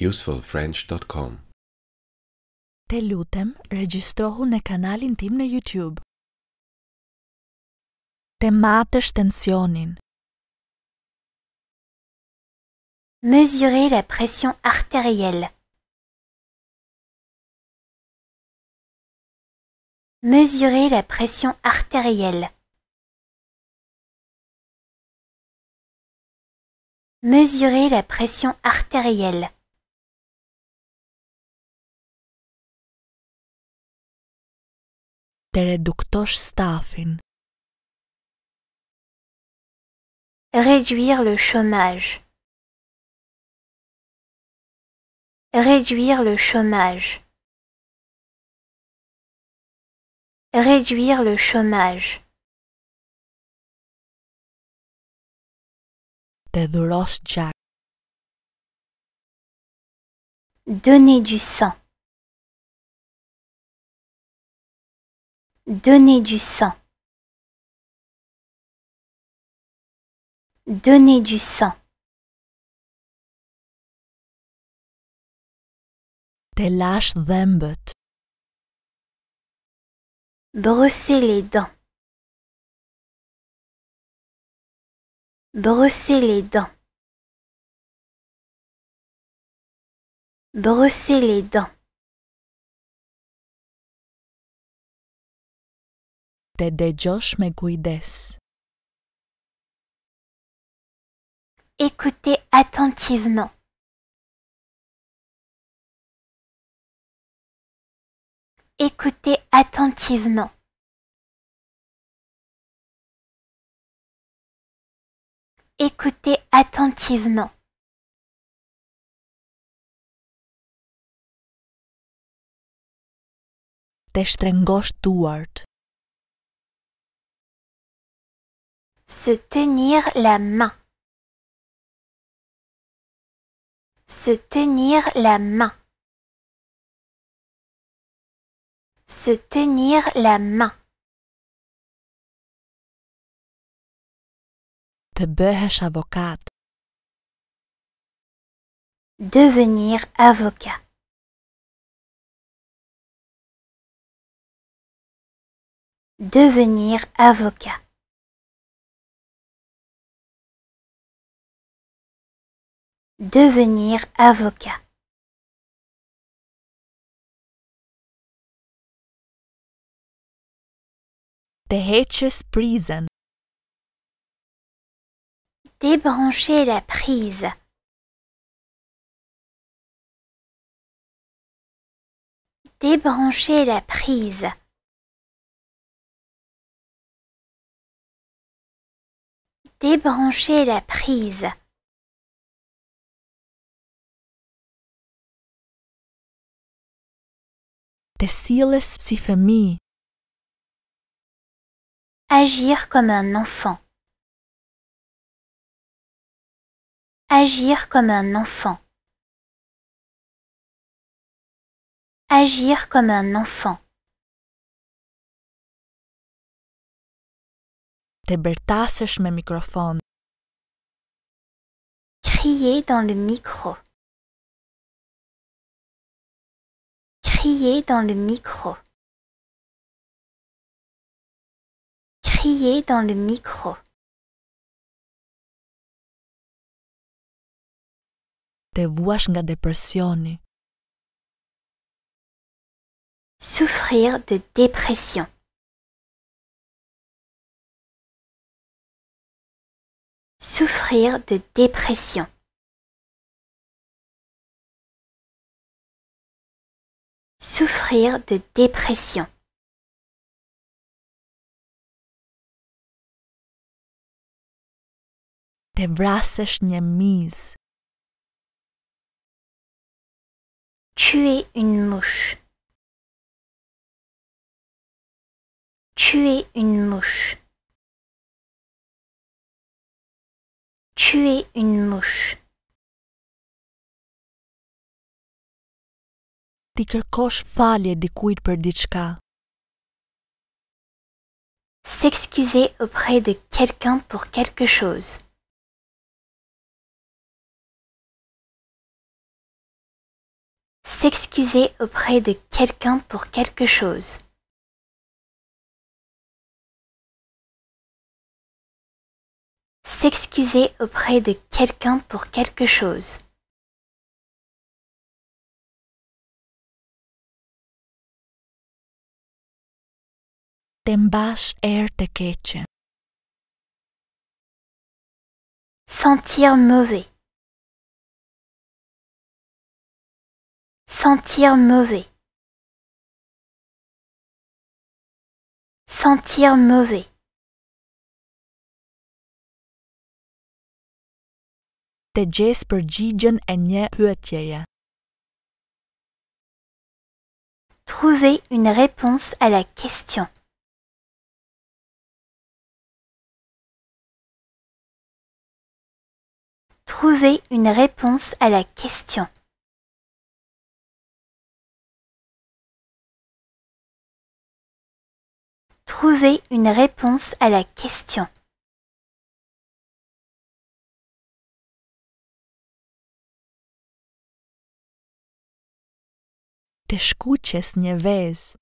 usefulfrench.com Te lutem, regjistrohu në kanalin tim në YouTube. Të matësh tensionin. Mesurer la pression artérielle. Mesurer la pression artérielle. Mesurer la pression artérielle. Reduktosh stafin. Réduire le chômage. Réduire le chômage. Réduire le chômage. Donner du sang. Donner du sang. Donner du sang. Të lash dhembët. Brosser les dents. Brosser les dents. Brosser les dents. Të dëgjosh me kujdes. Écoutez attentivement. Écoutez attentivement. Écoutez attentivement. Të shtrengosh duart. Se tenir la main. Se tenir la main. Se tenir la main. Devenir avocat. Devenir avocat. Devenir avocat. Të heqës prizën. Débrancher la prise. Débrancher la prise. Débrancher la prise. Si fëmijë. Agir comme un enfant. Agir comme un enfant. Agir comme un enfant. Bërtasësh me mikrofon. Crier dans le micro. Crier dans le micro. Crier dans le micro. Të vuash nga depresioni. Souffrir de dépression. Souffrir de dépression. Souffrir de dépression. Të vrasësh një mizë. Tuer une mouche. Tuer une mouche. Tuer une mouche. Ti kërkosh falje dikujt për diçka. S'excuser auprès de quelqu'un pour quelque chose. S'excuser auprès de quelqu'un pour quelque chose. S'excuser auprès de quelqu'un pour quelque chose. Të keqe. Sentir mauvais. Sentir mauvais. Sentir mauvais. Të gjes përgjigjen e një pyetjeje. Trouver une réponse à la question. Trouver une réponse à la question. Trouver une réponse à la question. Vezë.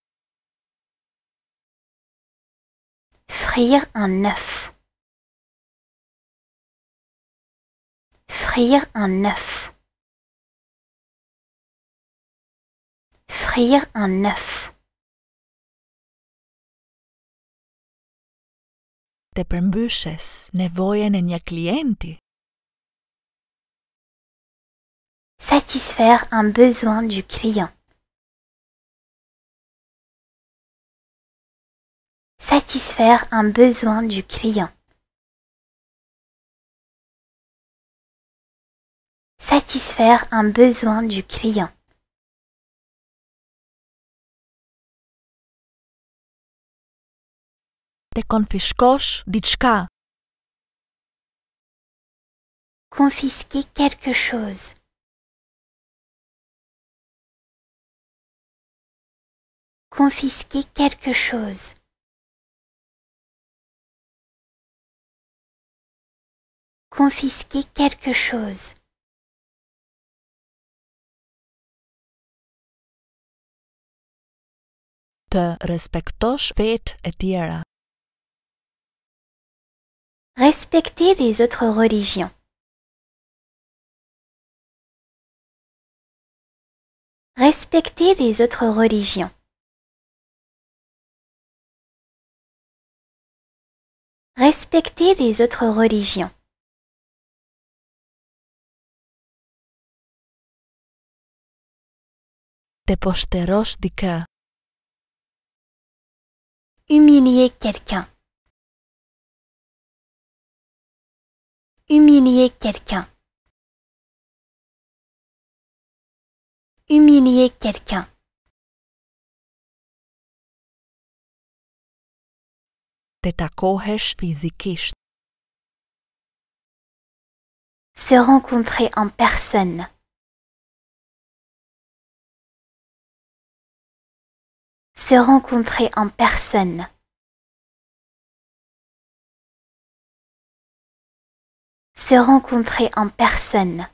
Frire un œuf. Frire un œuf. Frire un œuf. Të përmbyshes nevojën e një klienti. Satisfaire un besoin du client. Satisfaire un besoin du client. Satisfaire un besoin du client. Të konfiskosh diçka. Confisquer quelque chose. Confisquer quelque chose. Confisquer quelque chose. Të respektosh vetë e tjera. Respecter les autres religions. Respecter les autres religions. Respecter les autres religions. Dikë. Humilier quelqu'un. Humilier quelqu'un. Humilier quelqu'un. Të takohesh fizikisht. Se rencontrer en personne. Se rencontrer en personne. Se rencontrer en personne.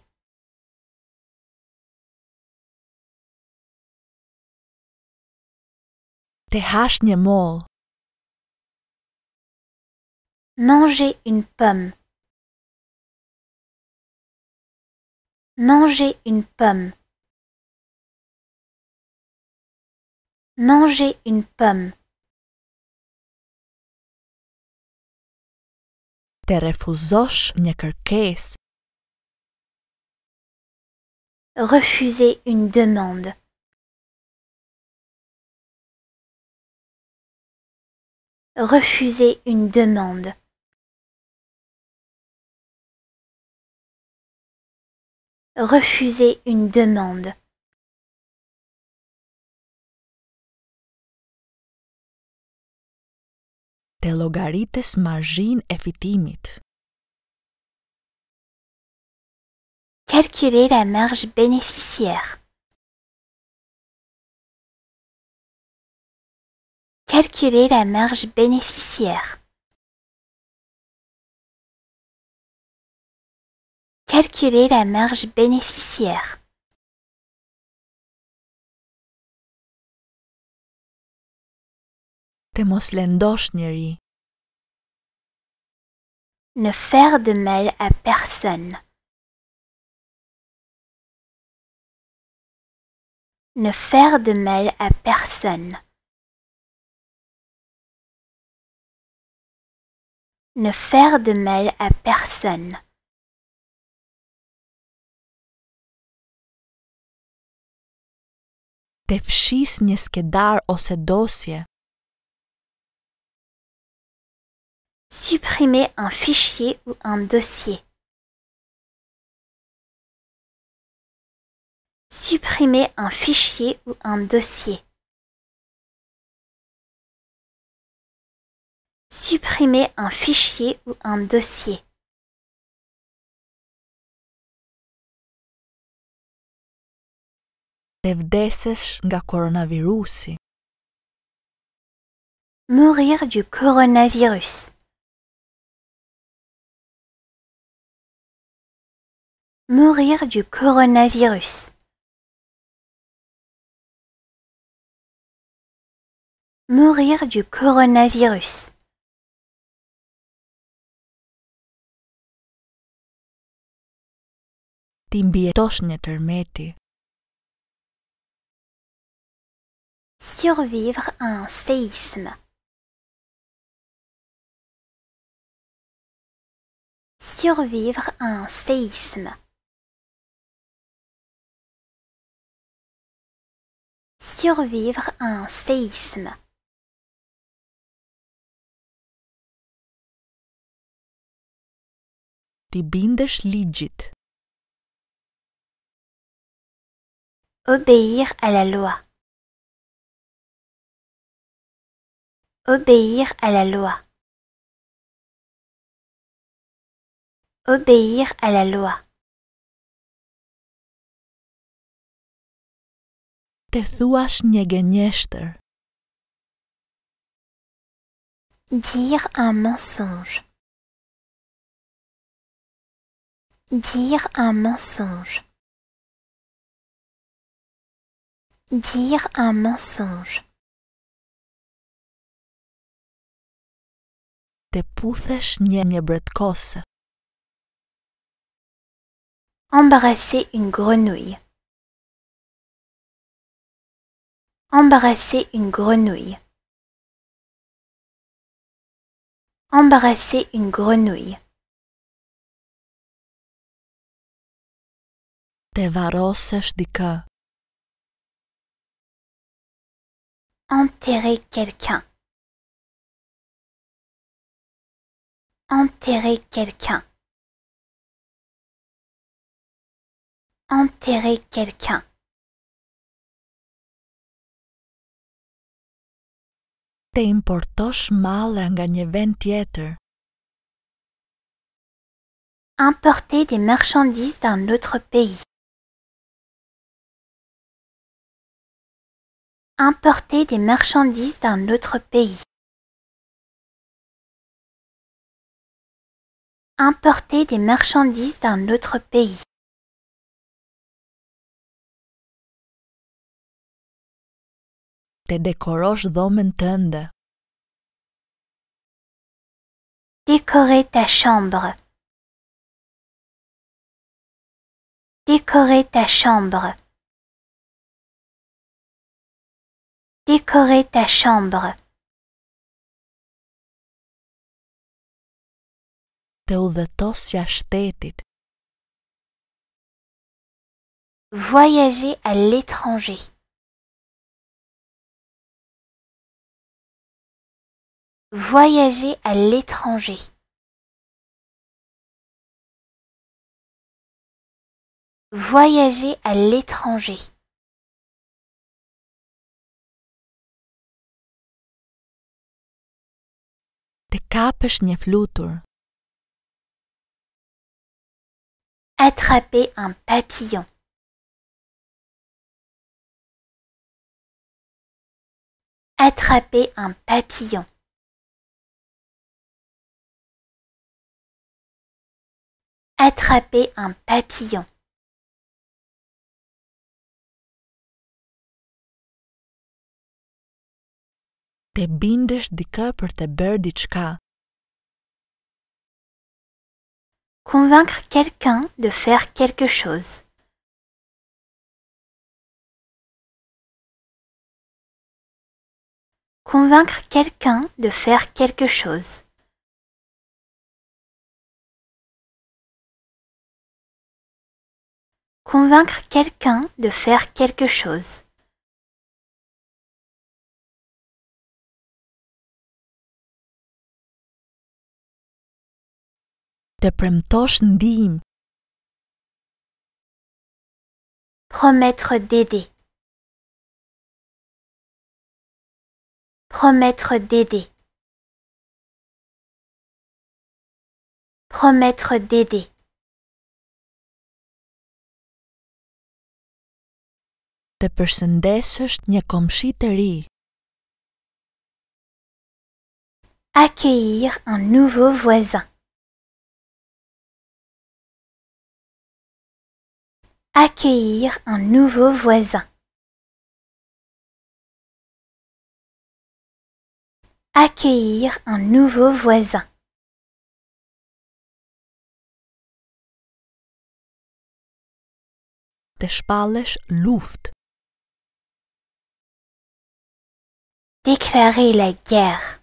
Një moll. Manger une pomme. Manger une pomme. Manger une pomme. Të refuzosh një kërkesë. Refuser une demande. Refuser une demande. Refuser une demande. Të e. Calculer la marge bénéficiaire. Calculer la marge bénéficiaire. Calculer la marge bénéficiaire. Të mos lëndosh njeri. Ne faire de mal à personne. Ne faire de mal à personne. Ne faire de mal à personne. Të fshis një skedar ose dosje. Supprimer un fichier ou un dossier. Supprimer un fichier ou un dossier. Supprimer un fichier ou un dossier. Të vdesesh nga koronavirusi. Mourir du coronavirus. Mourir du coronavirus. Mourir du coronavirus. Tërmeti. Survivre à un séisme. Survivre à un séisme. Survivre à un séisme. Ti bindesh ligjit. Obéir à la loi. Obéir à la loi. Obéir à la loi. Të thuash një gënjeshtër. Dire un mensonge. Dire un mensonge. Dire un mensonge. Të puthesh një një bretkose. Une grenouille. Embrasser une grenouille. Embrasser une grenouille. Të varrosesh dikë. Enterrer quelqu'un. Enterrer quelqu'un. Enterrer quelqu'un. Tjetër. Importer des marchandises d'un autre pays. Importer des marchandises d'un autre pays. Importer des marchandises d'un autre pays. Të dekorosh dhomën tënde. Décorer ta chambre. Décorer ta chambre. Décorer ta chambre. Të udhëtosja shtetit. Voyager à l'étranger. Voyager à l'étranger. Voyager à l'étranger. Të kapësh një flutur. Attraper un papillon. Attraper un papillon. Attraper un papillon. Të Të bindesh dikë për të bërë diçka. Convaincre quelqu'un de faire quelque chose. Convaincre quelqu'un de faire quelque chose. Convaincre quelqu'un de faire quelque chose. Të premtosh ndihmë. Promettre d'aider. Promettre d'aider. Promettre d'aider. Të përshëndesësh një komshi të ri. Accueillir un nouveau voisin. Accueillir un nouveau voisin. Accueillir un nouveau voisin. Të shpallesh luftë. Déclarer la guerre.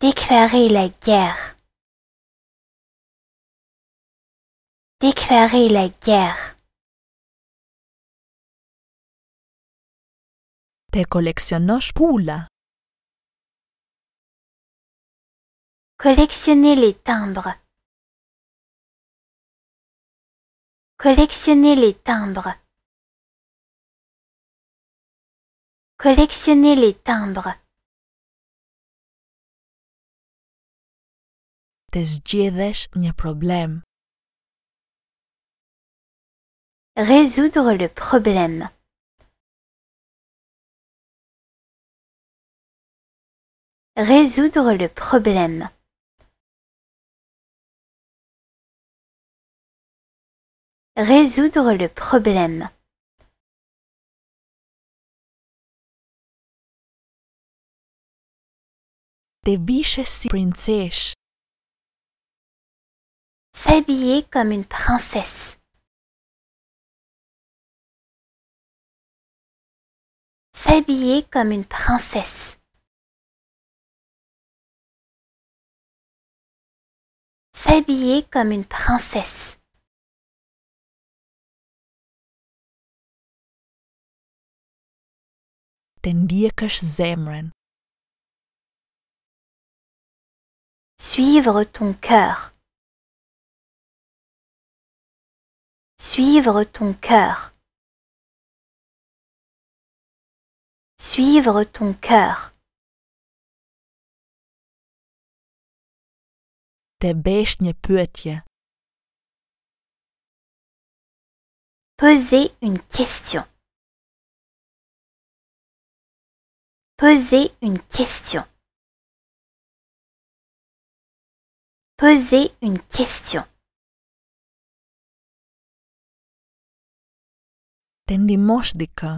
Déclarer la guerre. Déclarer la guerre. Të koleksionosh pula. Collectionner les timbres. Collectionner les timbres. Collectionner les timbres. Të zgjedhesh një problem. Résoudre le problème. Résoudre le problème. Résoudre le problème. Të vishe si princesh. S'habiller comme une princesse. S'habiller comme une princesse. S'habiller comme une princesse. Të ndjekësh zemrën. Suivre ton cœur. Suivre ton cœur. Suivre ton cœur. Pyetje. Poser une question. Poser une question. Poser une question. Të ndihmosh dikë.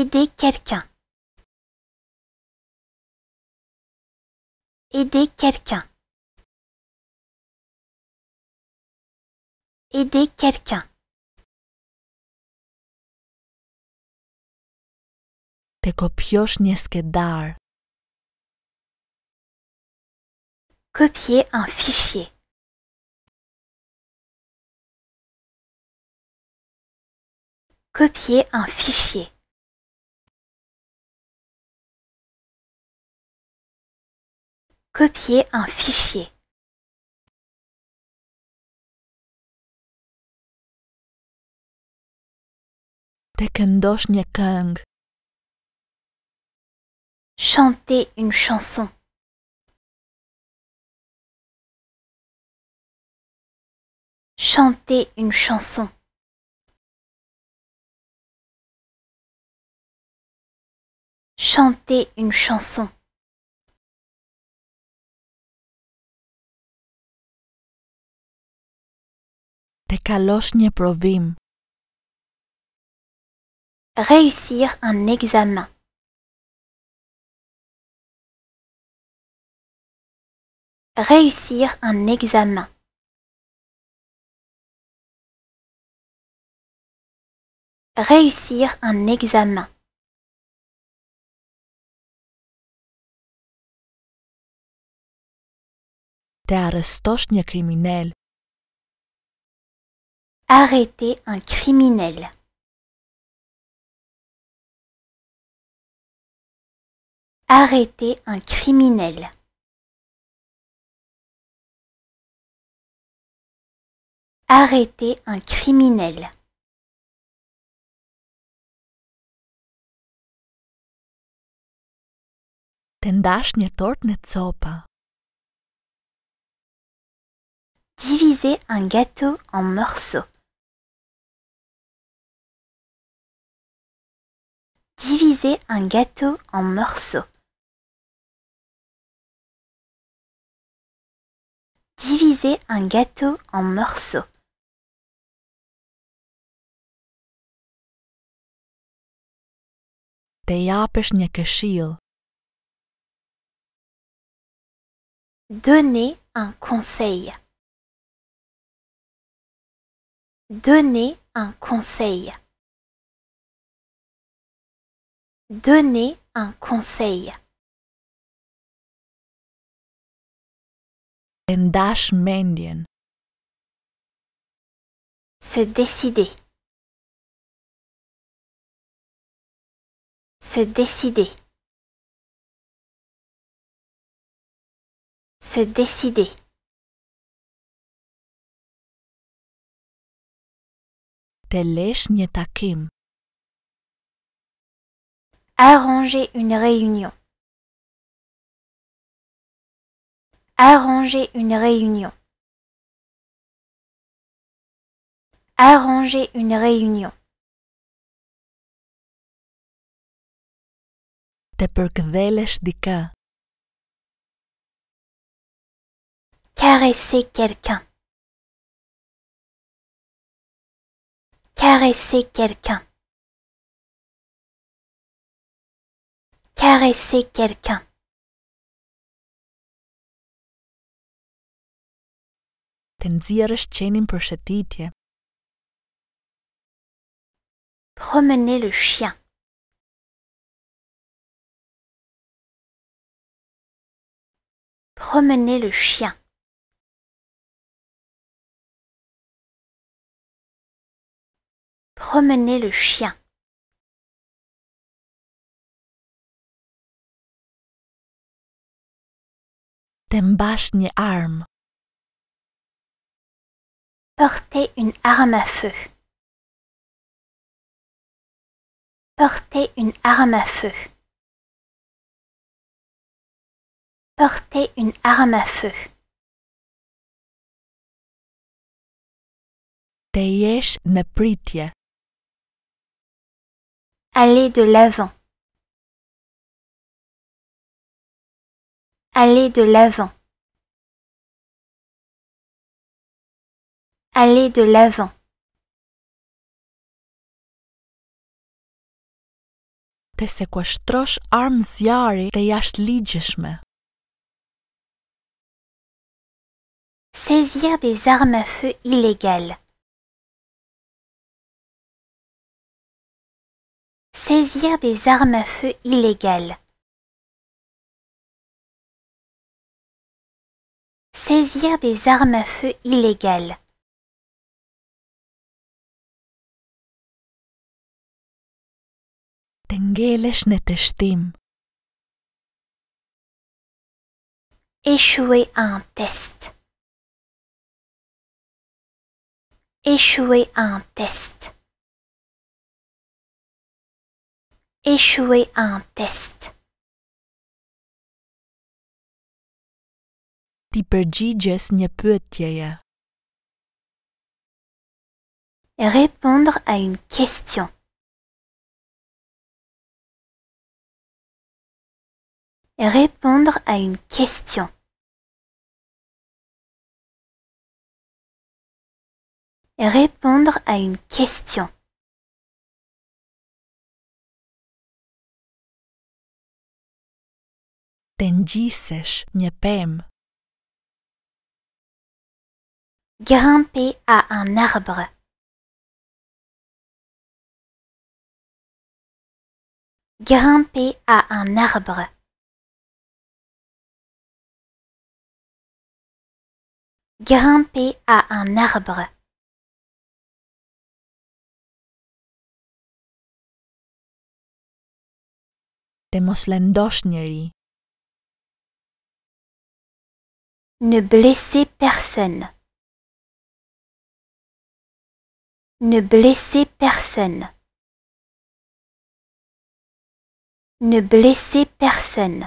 Aider quelqu'un. Aider quelqu'un. Aider quelqu'un. Të kopjosh një skedar. Copier un fichier. Copier un fichier. Copier un fichier. Chanter une chanson. Chanter une chanson. Chanter une chanson. Një provim. Réussir un examen. Réussir un examen. Réussir un examen. Arrestosh një kriminal. Arrêter un criminel. Arrêter un criminel. Arrêter un criminel. Të ndash një tort në copa. Diviser un gâteau en morceaux. Diviser un gâteau en morceaux. Diviser un gâteau en morceaux. Të japësh një këshill. Donner un conseil. Donner un conseil. Donner un conseil. Se décider. Se décider. Se décider. Një takim. Arranger une réunion. Arranger une réunion. Arranger une réunion. Të përkthelesh dikë. Caresser quelqu'un. Caresser quelqu'un. Caresser quelqu'un. Të nxjerrësh qenin për shëtitje. Promener le chien. Promener le chien. Promener le chien. Të mbash një armë. Porter une arme à feu. Porter une arme à feu. Porter une arme à feu. Të jesh në pritje. Aller de l'avant. Aller de l'avant. Aller de l'avant. Të sekueshtrosh armë zjarri të. Saisir des armes à feu illégales. Saisir des armes à feu illégales. Saisir des armes à feu illégales. Të shtim. Échouer à un test. Échouer à un test. Échouer à un test. Ti përgjigjes një. Répondre à une question. Répondre à une question. Répondre à une question. Të ngjisesh një pemë. Grimper à un arbre. Grimper à un arbre. Grimper à un arbre. Të mos lëndosh njëri. Ne blessez personne. Ne blessez personne. Ne blessez personne.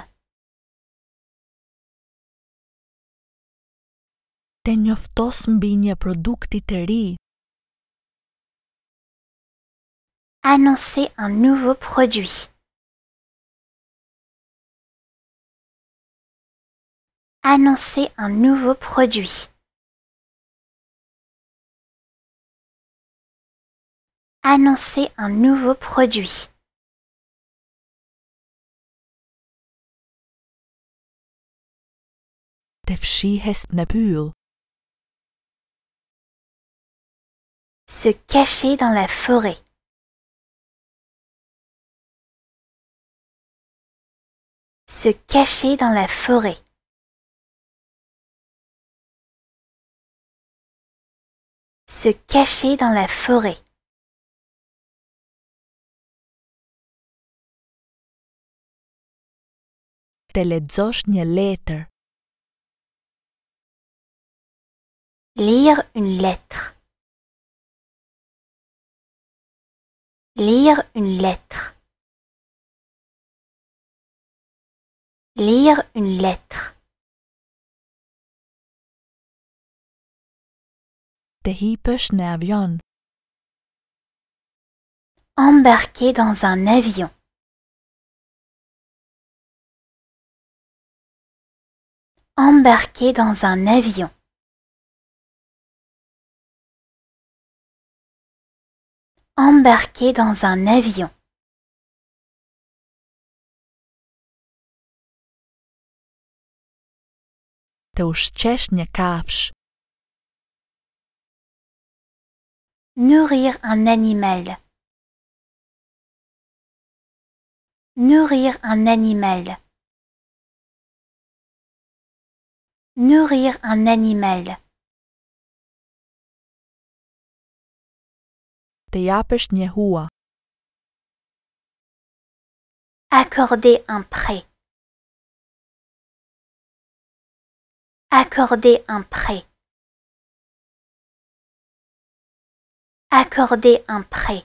Të njoftos mbi një produkti të ri. Annoncez un nouveau produit. Annoncez un nouveau produit. Annoncez un nouveau produit. Se cacher dans la forêt. Se cacher dans la forêt. Se cacher dans la forêt. Të lexosh një letër. Lire une lettre. Lire une lettre. Lire une lettre. Embarquer dans un avion. Embarquer dans un avion. Embarquer dans un avion. Kafsh. Nourrir un animal. Nourrir un animal. Nourrir un animal. Të japësh një hua. Accorder un prêt. Accorder un prêt. Accorder un prêt.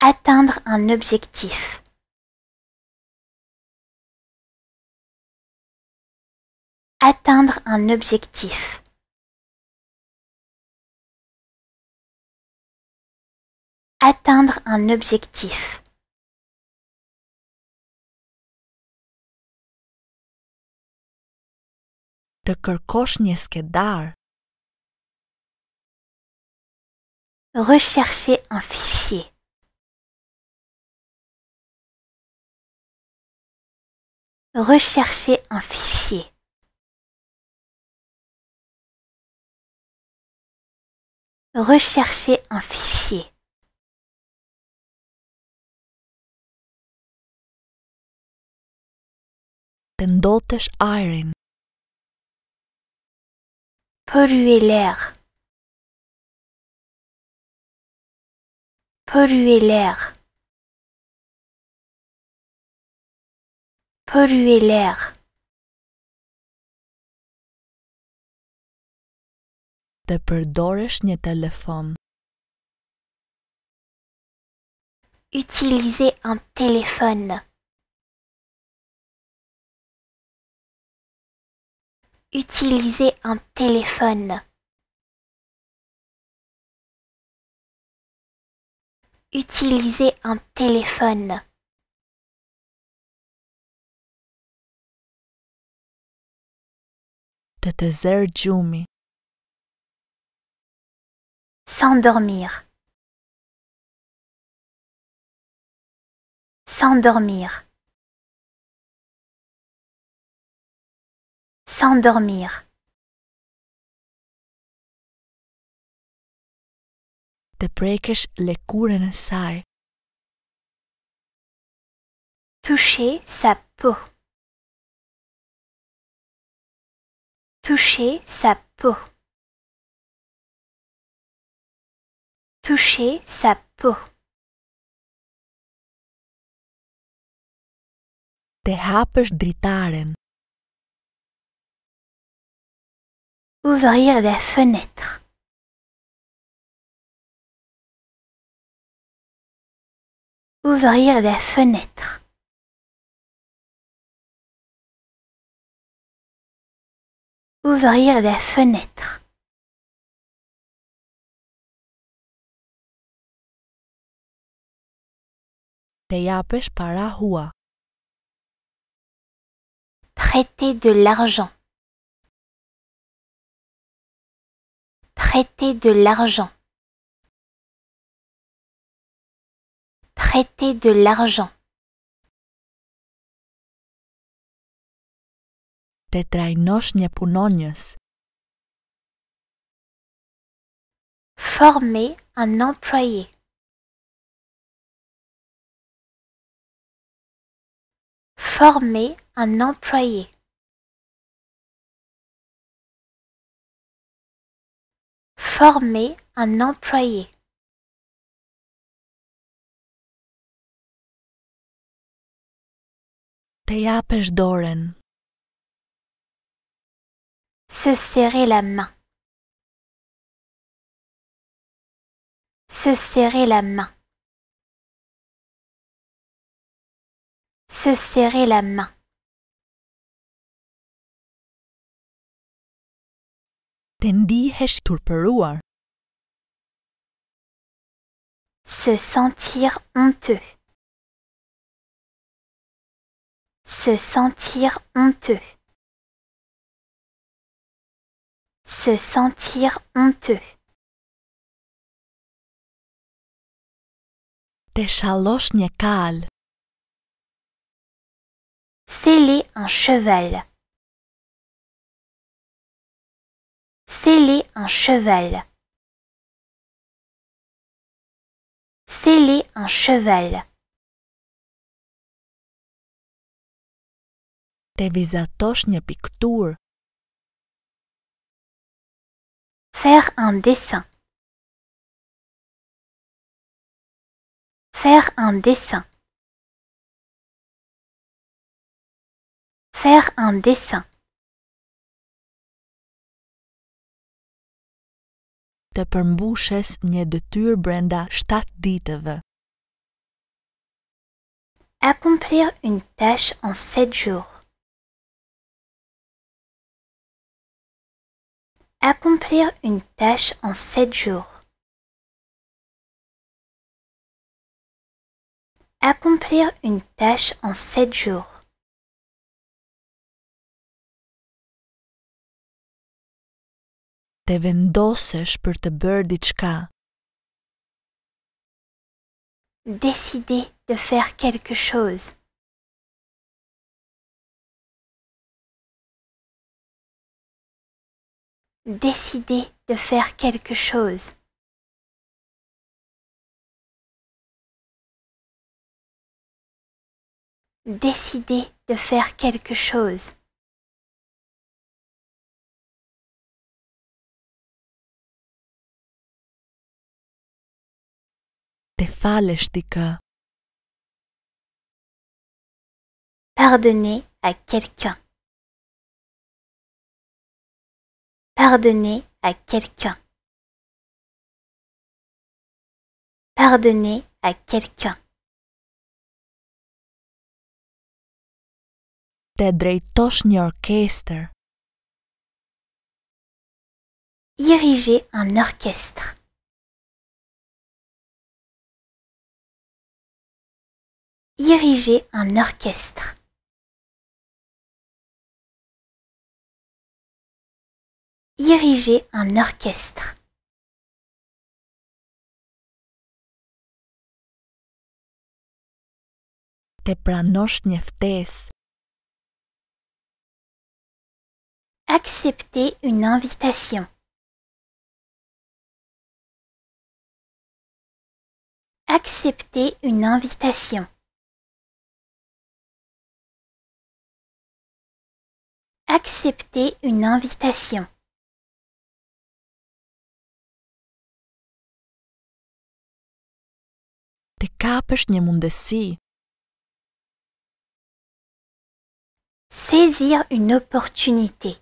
Atteindre un objectif. Atteindre un objectif. Atteindre un objectif. Të kërkosh një skedar. Rechercher un fichier. Rechercher un fichier. Rechercher un fichier. Të ndotesh ajrin. Polluer l'air. Polluer l'air. Polluer l'air. Të përdoresh një telefon. Utiliser un téléphone. Utiliser un téléphone. Utiliser un téléphone. Gjumi. S'endormir. S'endormir. S'endormir. Të prekësh lëkurën e saj. Toucher sa peau. Toucher sa peau. Toucher sa peau. Të hapësh dritaren. Ouvrir des fenêtres. Ouvrir des fenêtres. Ouvrir japësh para hua. Prêter de l'argent. Prêter de l'argent. Prêter de l'argent. Punonjës. Former un employé. Former un employé. Former un employé. Të dorën. Se serrer la main. Se serrer la main. Se serrer la main. Të ndihesh turpëruar. Se sentir honteux. Se sentir honteux. Se sentir honteux. Të shallosh një kal. Sceller un cheval. Sceller un cheval. Sceller un cheval. Të vizatosh një pikturë. Faire un dessin. Faire un dessin. Faire un dessin. Të përmbushes një detyrë brenda 7 ditëve. Accomplir une tâche en 7 jours. Accomplir une tâche en 7 jours. Accomplir une tâche en 7 jours. Të vendosesh për të bërë diçka. Décider de faire quelque chose. Décider de faire quelque chose. Décider de faire quelque chose. Dikë. Pardonner à quelqu'un. Pardonner à quelqu'un. Pardonner à quelqu'un. Të drejtosh një orkestër. Diriger un orchestre. diriger un orchestre. Diriger un orchestre. Τεπρανός. Accepter une invitation. Accepter une invitation. Accepter une invitation. Saisir une opportunité.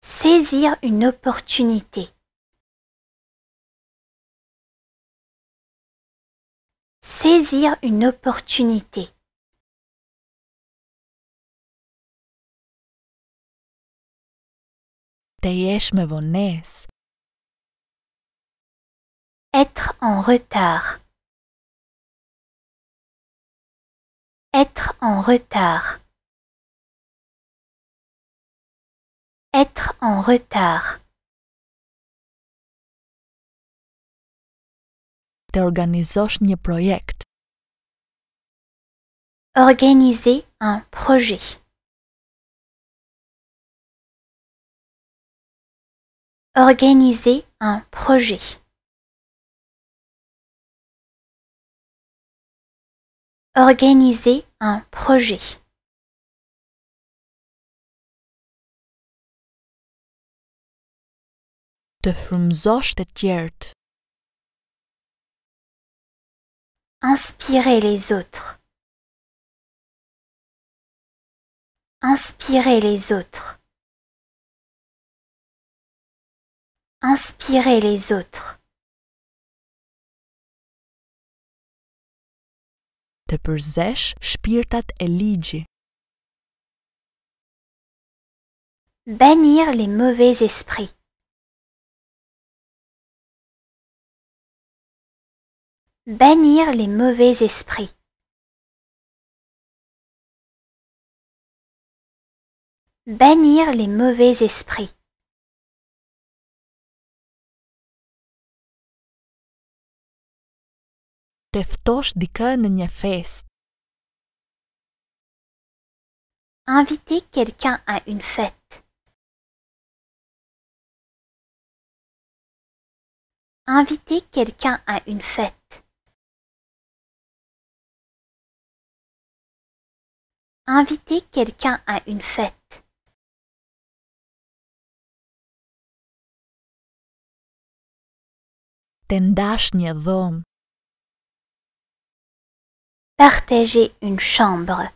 Saisir une opportunité. Saisir une opportunité. Être en retard. Être en retard. Être en retard. Të organizosh një projekt. Organiser un projet. Organiser un projet. Organiser un projet. Të. Inspirer les autres. Inspirer les autres. Inspirer les autres. Të përzesh shpirtat e ligji. Bannir les mauvais esprits. Bannir les mauvais esprits. Bannir les mauvais esprits. Të ftosh dikë në një festë. Inviter quelqu'un à une fête. Inviter quelqu'un à une fête. Inviter quelqu'un à une fête. Të ndash një dhomë. Partager une chambre.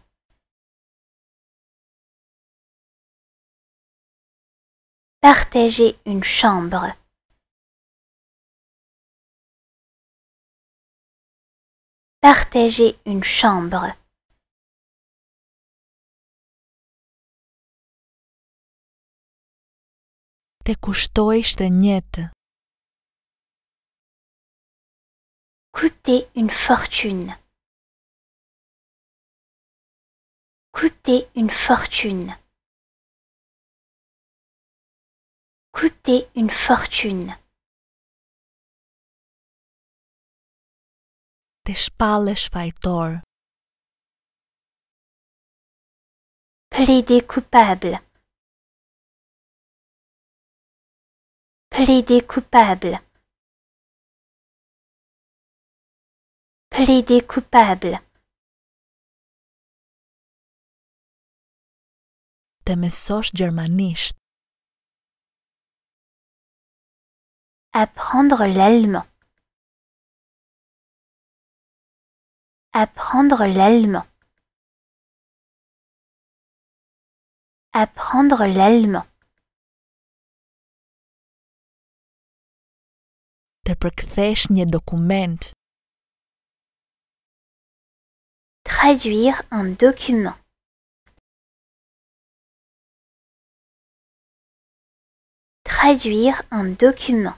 Partager une chambre. Partager une chambre. Të kushtoj shtrenjetë. Coûter une fortune. Coûter une fortune. Coûter une fortune. Të shpallesh fajtor. Plaider coupable. Plaider coupable. Plaider coupable. Të mësosh gjermanisht. Apprendre l'allemand. Apprendre l'allemand. Apprendre l'allemand. Të përkthesh një dokument. Traduire un document. Traduire un document.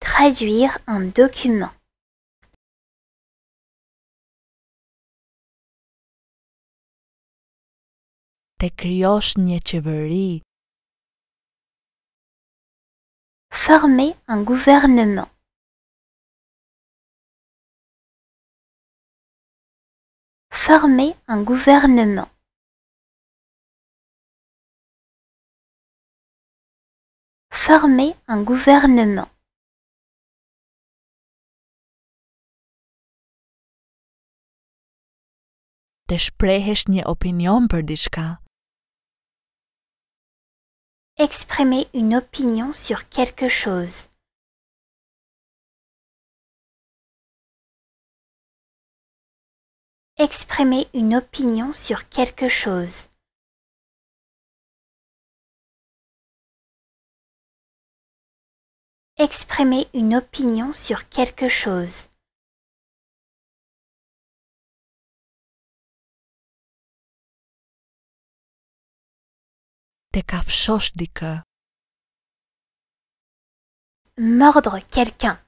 Traduire un document. Të krijosh një qeveri. Former un gouvernement. Former un gouvernement. Former un gouvernement. Të shprehesh një opinion për diçka. Exprimer une opinion sur quelque chose. Exprimer une opinion sur quelque chose. Exprimer une opinion sur quelque chose. Mordre quelqu'un.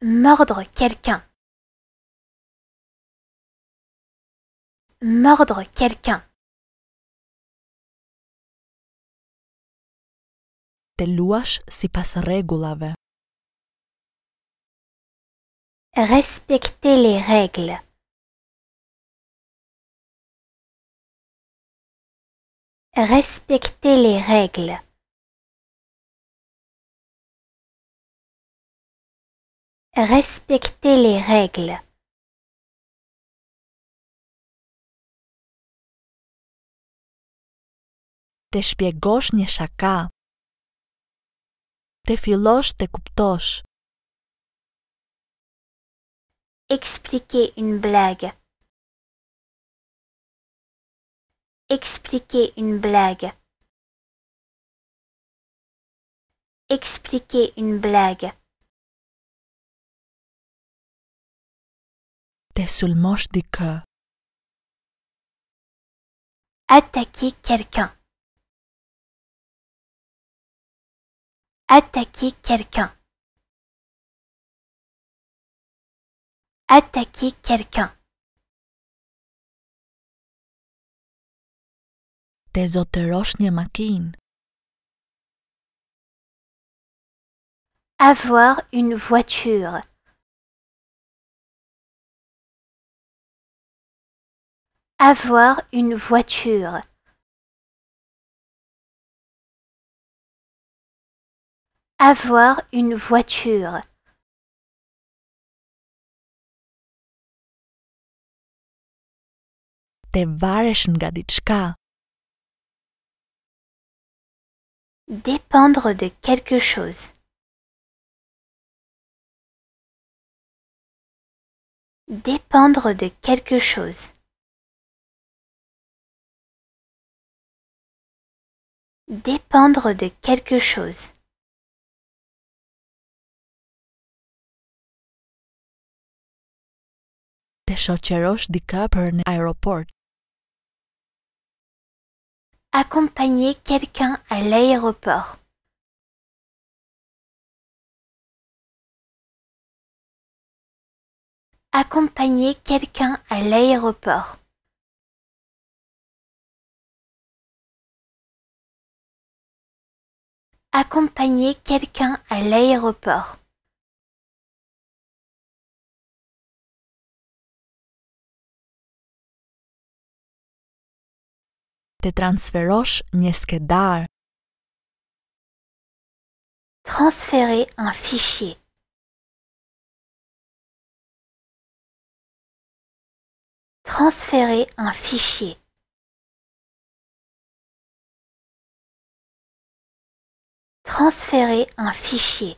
Mordre quelqu'un. Mordre quelqu'un. Të luash sipas rregullave. Respecter les règles. Respecter les règles. Respecter les règles. Të shpjegosh një shaka. Të fillosh të kuptosh. Expliquer une blague. Expliquer une blague. Expliquer une blague. Të sulmosh dikë. Attaquer quelqu'un. Attaquer quelqu'un. Attaquer quelqu'un. Një makinë. Avoir une voiture. Avoir une voiture. Avoir une voiture. Të varesh nga diçka. Dépendre de quelque chose. Dépendre de quelque chose. Dépendre de quelque chose. Të. Accompagner quelqu'un à l'aéroport. Accompagner quelqu'un à l'aéroport. Accompagner quelqu'un à l'aéroport. Të transferosh një skedar. Transférer un fichier. Transférer un fichier. Transférer un fichier.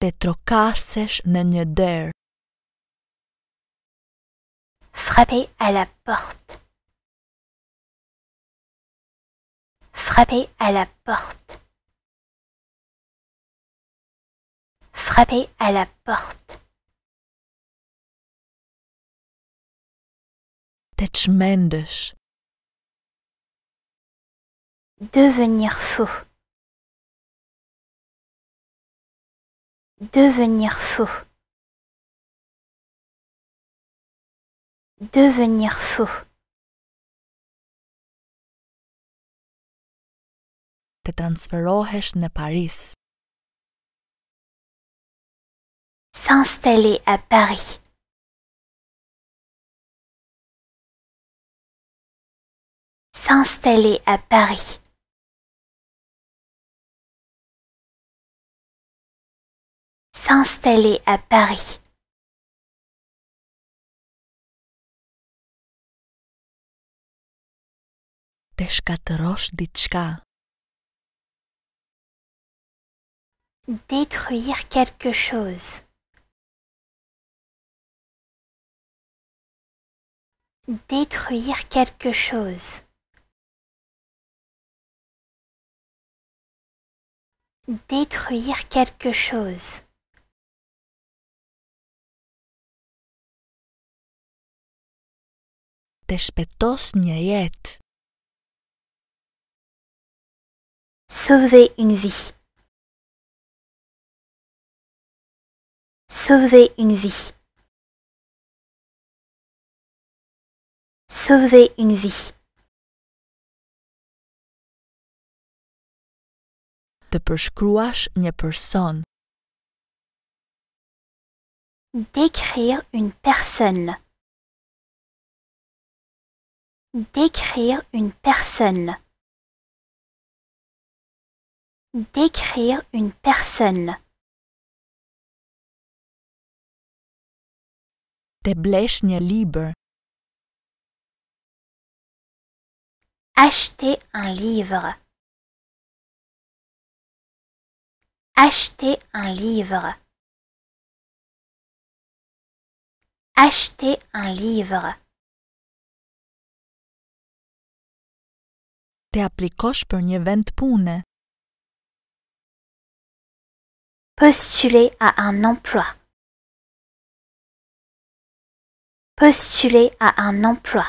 Të trokasesh në një derë. Frapper à la porte. Frapper à la porte. Frapper à la porte. Devenir fou. Devenir fou. Devenir fou. Të transferohesh në Paris. S'installer à Paris. S'installer à Paris. S'installer à Paris. Të shkatërosh diçka. Détruire quelque chose. Détruire quelque chose. Détruire quelque chose. Të shpëtos një jetë. Sauver une vie. Sauver une vie. Sauver une vie. Të përshkruash një person. Décrire une personne. Décrire une personne. Décrire une personne. Të blesh një libër. Acheter un livre. Acheter un livre. Acheter un livre. Të aplikosh për një vend pune. Postuler à un emploi. Postuler à un emploi.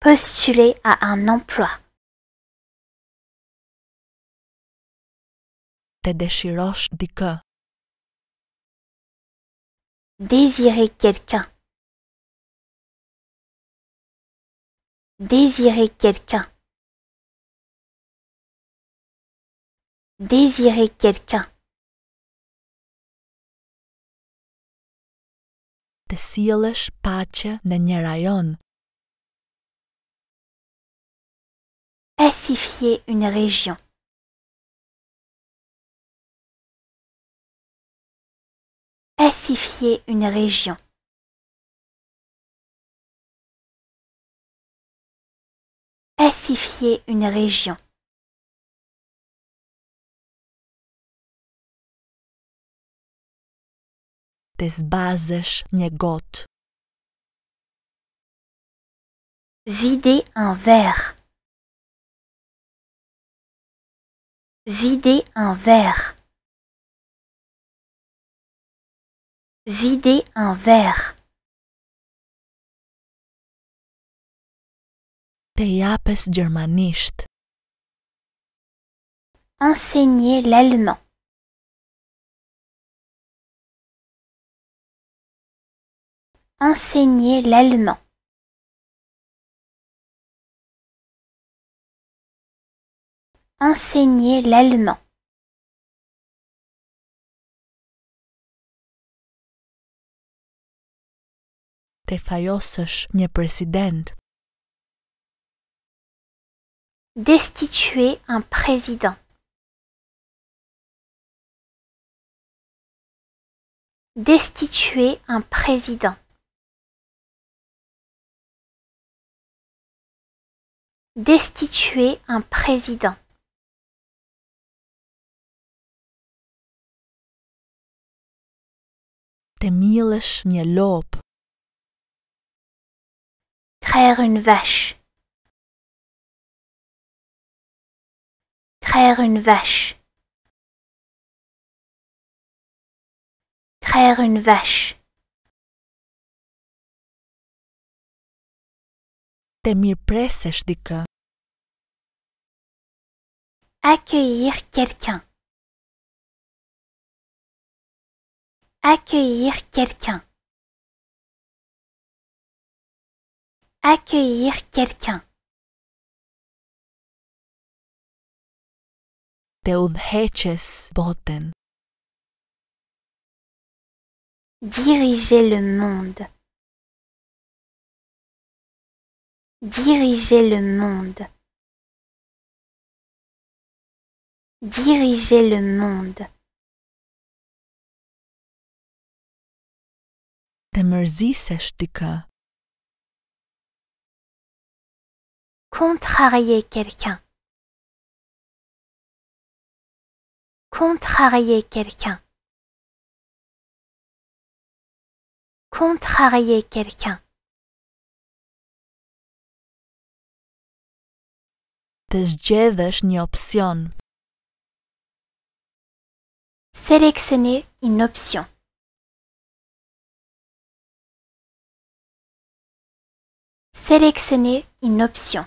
Postuler à un emploi. Dikë. Désirer quelqu'un. Désirer quelqu'un. Désirer quelqu'un. Të sjellësh paqe në një rajon. Pacifier une région. Pacifier une région. Pacifier une région. Vider un verre. Vider un verre. Vider un verre. Të japes gjermanisht. Enseigner l'allemand. Enseigner l'allemand. Enseigner l'allemand. Të fajosësh një president. Destituer un président. Destituer un président. Destituer un président. Të millësh një. Traire une vache. Traire une vache. Traire une vache. Accueillir quelqu'un. Accueillir quelqu'un. Accueillir quelqu'un. Diriger le monde. Diriger le monde. Diriger le monde. Contrarier quelqu'un. Contrarier quelqu'un. Contrarier quelqu'un. Të zgjedhësh një opsion. Sélectionner une option. Sélectionner une option.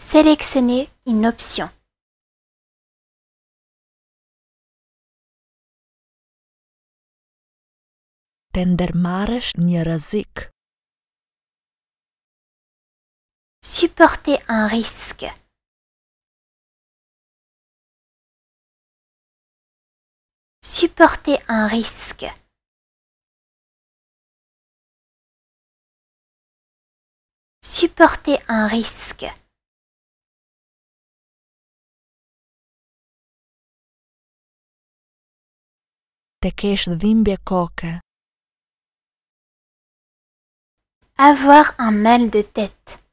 Sélectionner une option. Të ndërmarrësh një rrezik. Supporter un risque. Supporter un risque. Supporter un risque. Të kesh dhimbje koke. Avoir un mal de tête.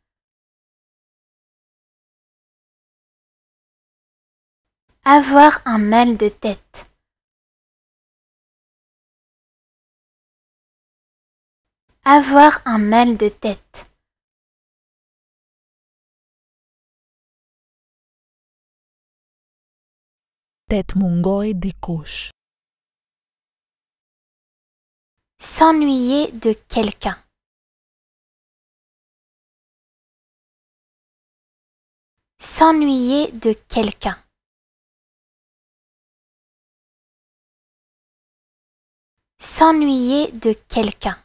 Avoir un mal de tête. Avoir un mal de tête. Të të mungoj dikush. S'ennuyer de quelqu'un. S'ennuyer de quelqu'un. S'ennuyer de quelqu'un.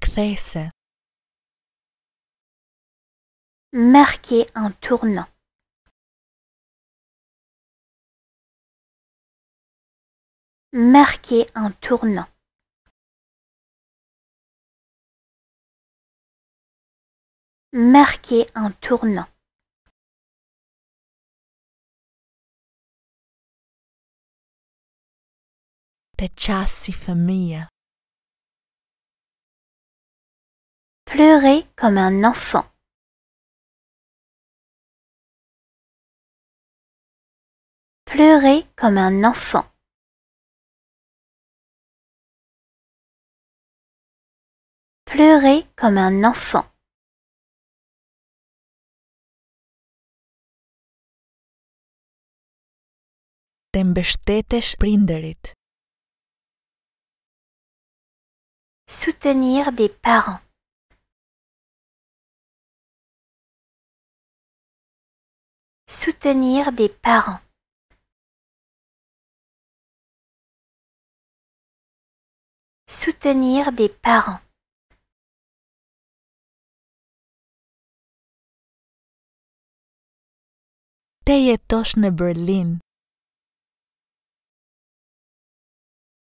Kthese. Marquer un tournant. Marquer un tournant. Marquer un tournant. Qasi fëmijë. Pleurer comme un enfant. Pleurer comme un enfant. Pleurer comme un enfant. Të mbështetesh prindërit. Soutenir des parents. Soutenir des parents. Soutenir des parents. Jetosh në Berlin.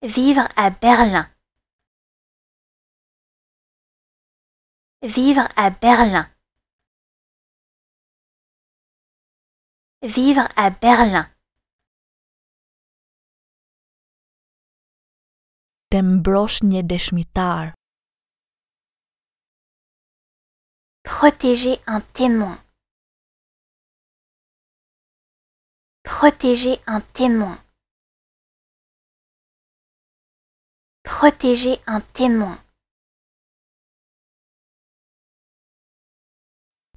Vivre à Berlin. Vivre à Berlin. Vivre à Berlin. Të mbrosh një dëshmitar. Protéger un témoin. Protéger un témoin. Protéger un témoin.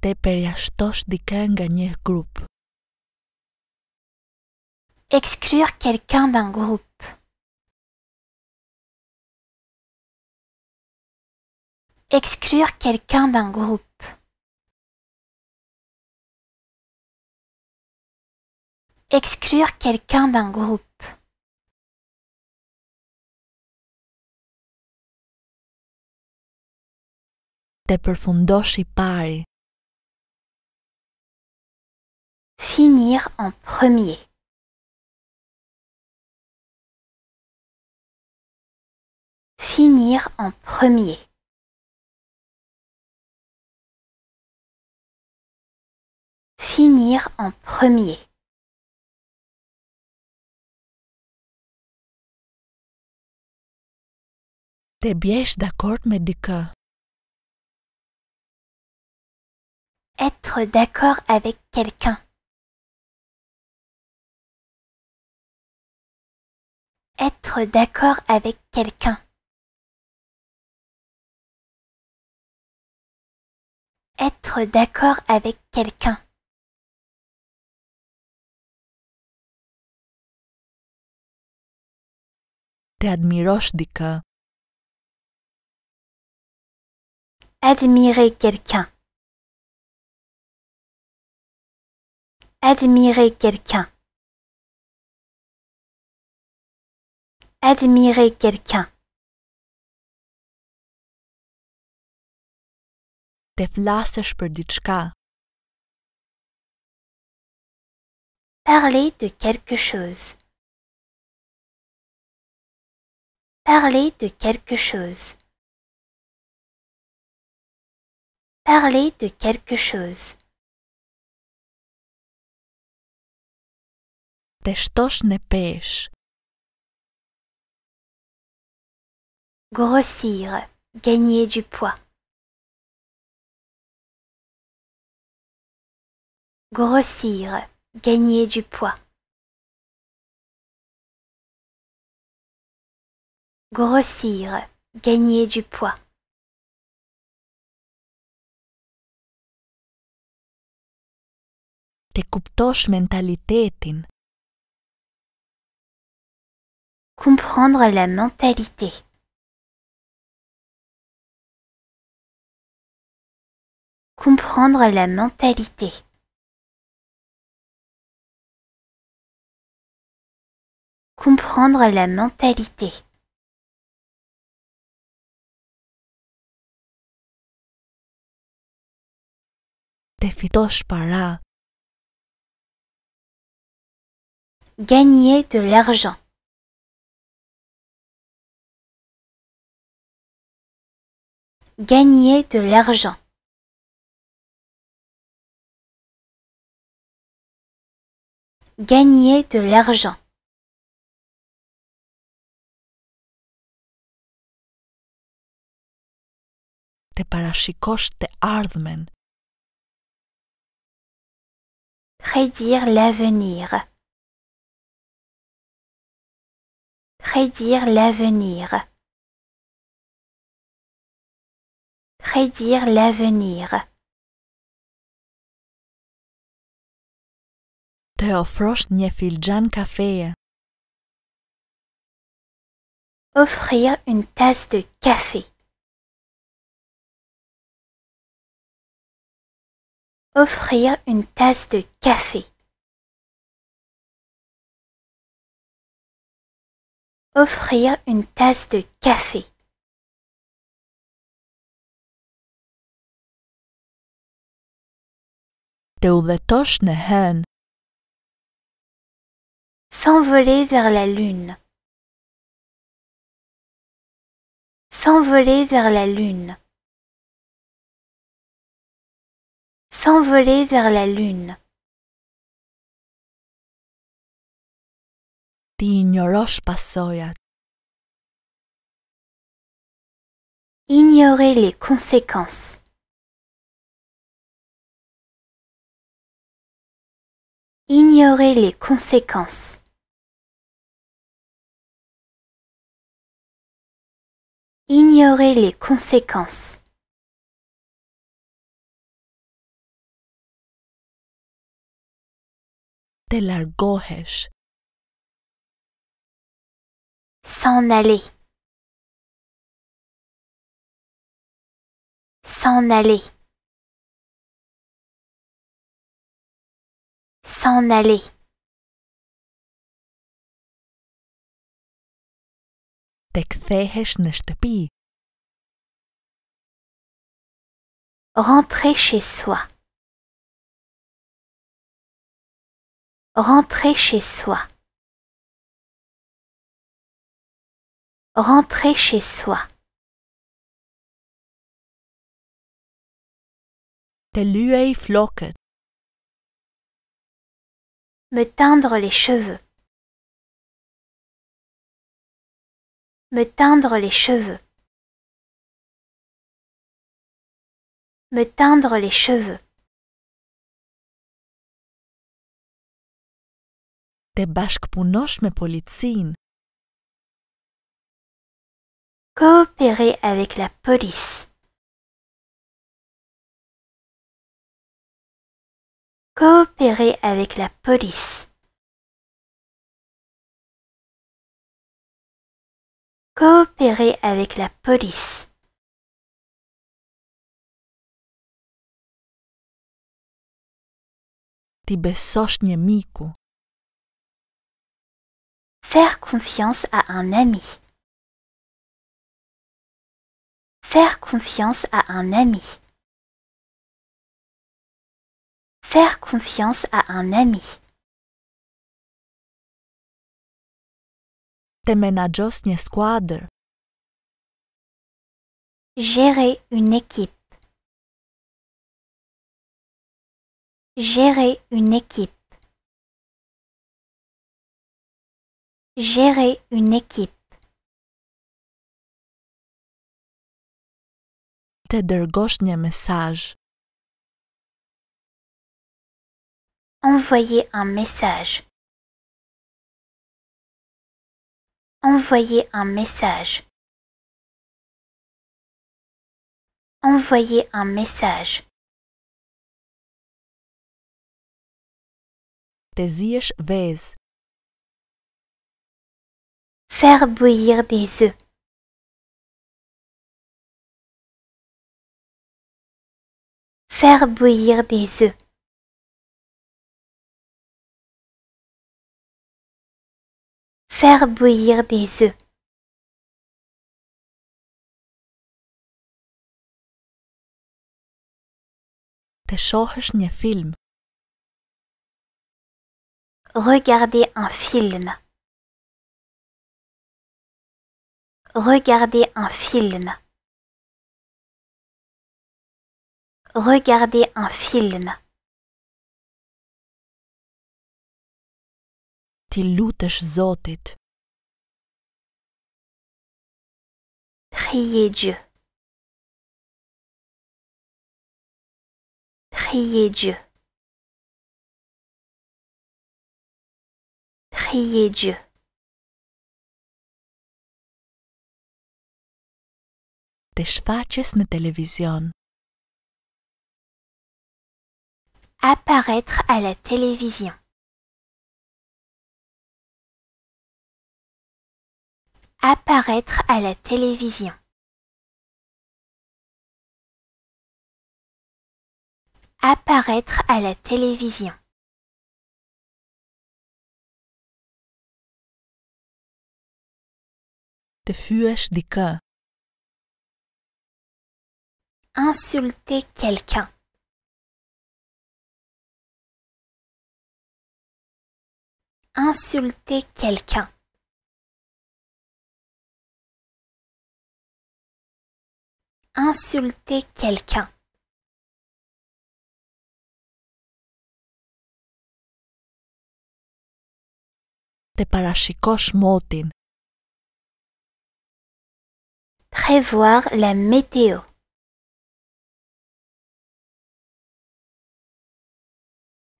Të përjashtosh dikë nga një grup. Exclure quelqu'un d'un groupe. Exclure quelqu'un d'un groupe. Exclure quelqu'un d'un groupe. Të përfundosh i pari. Finir en premier. Finir en premier. Finir en premier. Të bjesh dakord me dikë. Être d'accord avec quelqu'un. Être d'accord avec quelqu'un. Être d'accord avec quelqu'un. Dikë. Admirer quelqu'un. Admirer quelqu'un. Admirer quelqu'un. Të flasësh për diçka. Parler de quelque chose. Parler de quelque chose. Parler de quelque chose. Të shtosh në pesh. Grossir. Gagner du poids. Grossir. Gagner du poids. Grossir. Gagner du poids. Kuptosh mentalitetin. Comprendre la mentalité. Comprendre la mentalité. Comprendre la mentalité. Fitosh para. Gagner de l'argent. Gagner de l'argent. Gagner de l'argent. Të parashikosh të ardhmen. Prédire l'avenir. Prédire l'avenir. Prédire l'avenir. Të ofrosh një filxhan kafeje. Offrir une tasse de café. Offrir une tasse de café. Offrir une tasse de café. Të udhëtosh në hën. S'envoler vers la lune. S'envoler vers la lune. S'envoler vers la lune. Ti injorosh pasojat. Ignorer les conséquences. Ignorer les conséquences. Ignorer les conséquences. Të largohesh. S'en aller. S'en aller. S'en aller. Rentrer chez soi. Rentrer chez soi. Rentrer chez soi. Lyej flokët. Me teindre les cheveux. Me teindre les cheveux. Me teindre les cheveux. Të bashkëpunosh me policinë. Coopérer avec la police. Coopérer avec la police. Coopérer avec la police. Ti besosh një miku. Faire confiance à un ami. Faire confiance à un ami. Faire confiance à un ami. Të menaxhos një skuadër. Gérer une équipe. Gérer une équipe. Gérer une équipe. Të dërgosh një mesazh. Envoyer un message. Envoyer un message. Envoyer un message. Faire bouillir des œufs. Faire bouillir des œufs. Faire bouillir des œufs. Film. Regarder un film. Regarder un film. Regarder un film. Ti lutesh Zotit. Prier Dieu. Prier Dieu. Prier Dieu. Të shfaqes në televizion. Apparaître à la télévision. Apparaître à la télévision. Apparaître à la télévision. Fyesh dikë. Insulter quelqu'un. Insulter quelqu'un. Insulter quelqu'un. Prévoir la météo.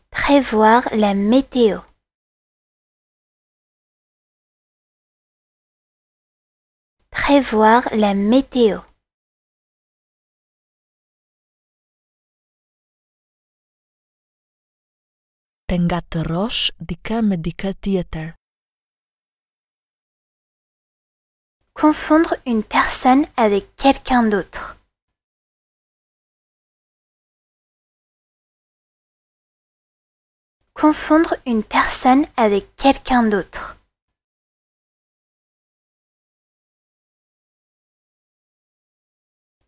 Prévoir la météo. Prévoir la météo. Confondre une personne avec quelqu'un d'autre. Confondre une personne avec quelqu'un d'autre.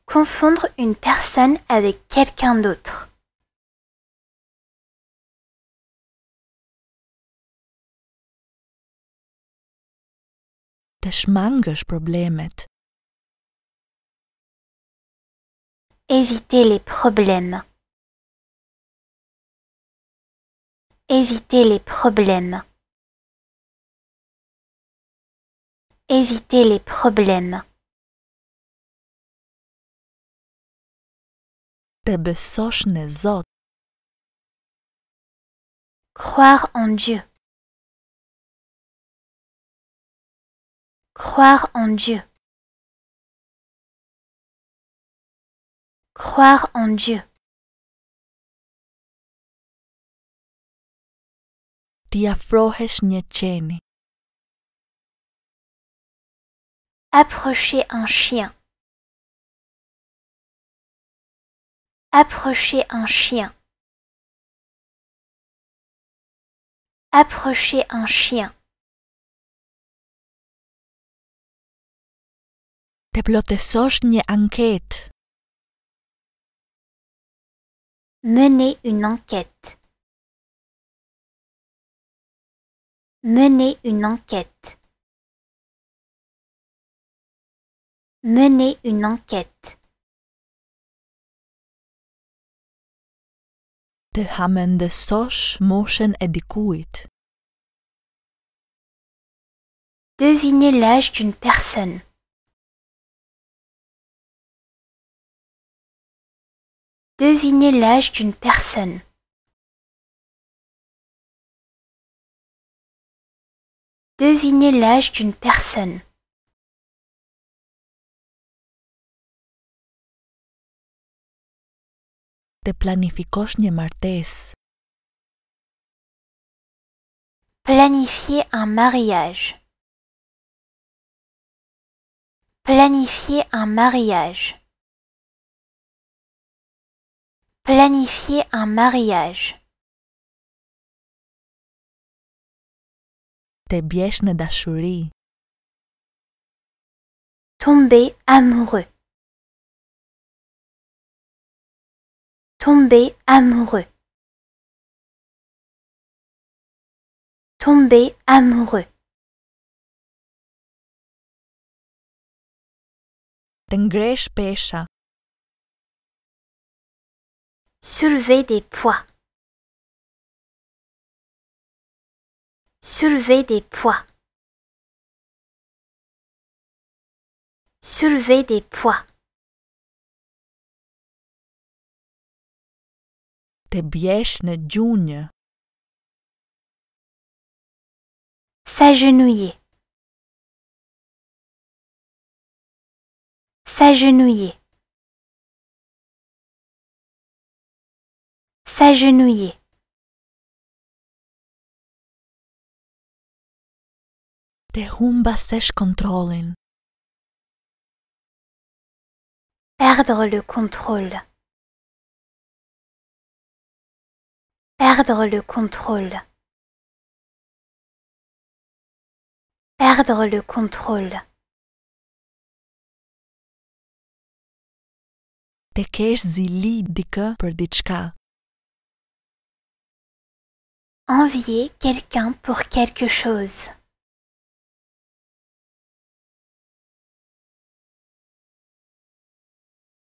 confondre une personne avec quelqu'un d'autre. Të shmangësh problemet. Éviter les problèmes. Éviter les problèmes. Éviter les problèmes. Të besosh në Zot. Croire en Dieu. Croire en Dieu. Croire en Dieu. Approcher un chien. Approcher un chien. Approcher un chien. Të plotësosh një anketë. Mener une enquête. Mener une enquête. Mener une enquête. Të hamendësosh moshën e dikujt. Deviner l'âge d'une personne. Deviner l'âge d'une personne. Deviner l'âge d'une personne. Një martesë. Planifier un mariage. Planifier un mariage. Planifier un mariage. Në dashuri. Tomber amoureux. Tomber amoureux. Tomber amoureux. Të ngresh pesha. Soulever des poids. Soulever des poids. Soulever des poids. Të bjesh në gjunjë. S'agenouiller. S'agenouiller. S'agenouiller. Të humbasesh kontrollin. Perdre le contrôle. Perdre le contrôle. Perdre le contrôle. Të kesh zili dikë për diçka. Envier quelqu'un pour quelque chose.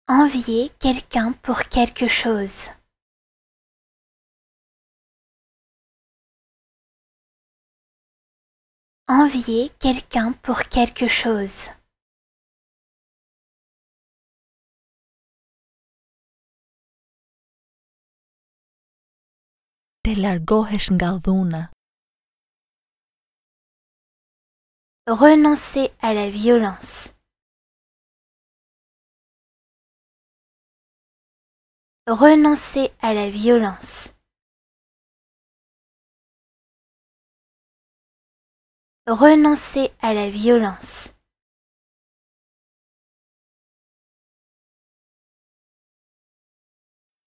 Envier quelqu'un pour quelque chose. Envier quelqu'un pour quelque chose. Largohesh nga dhuna. Renoncer à la violence. Renoncer à la violence. Renoncer à la violence.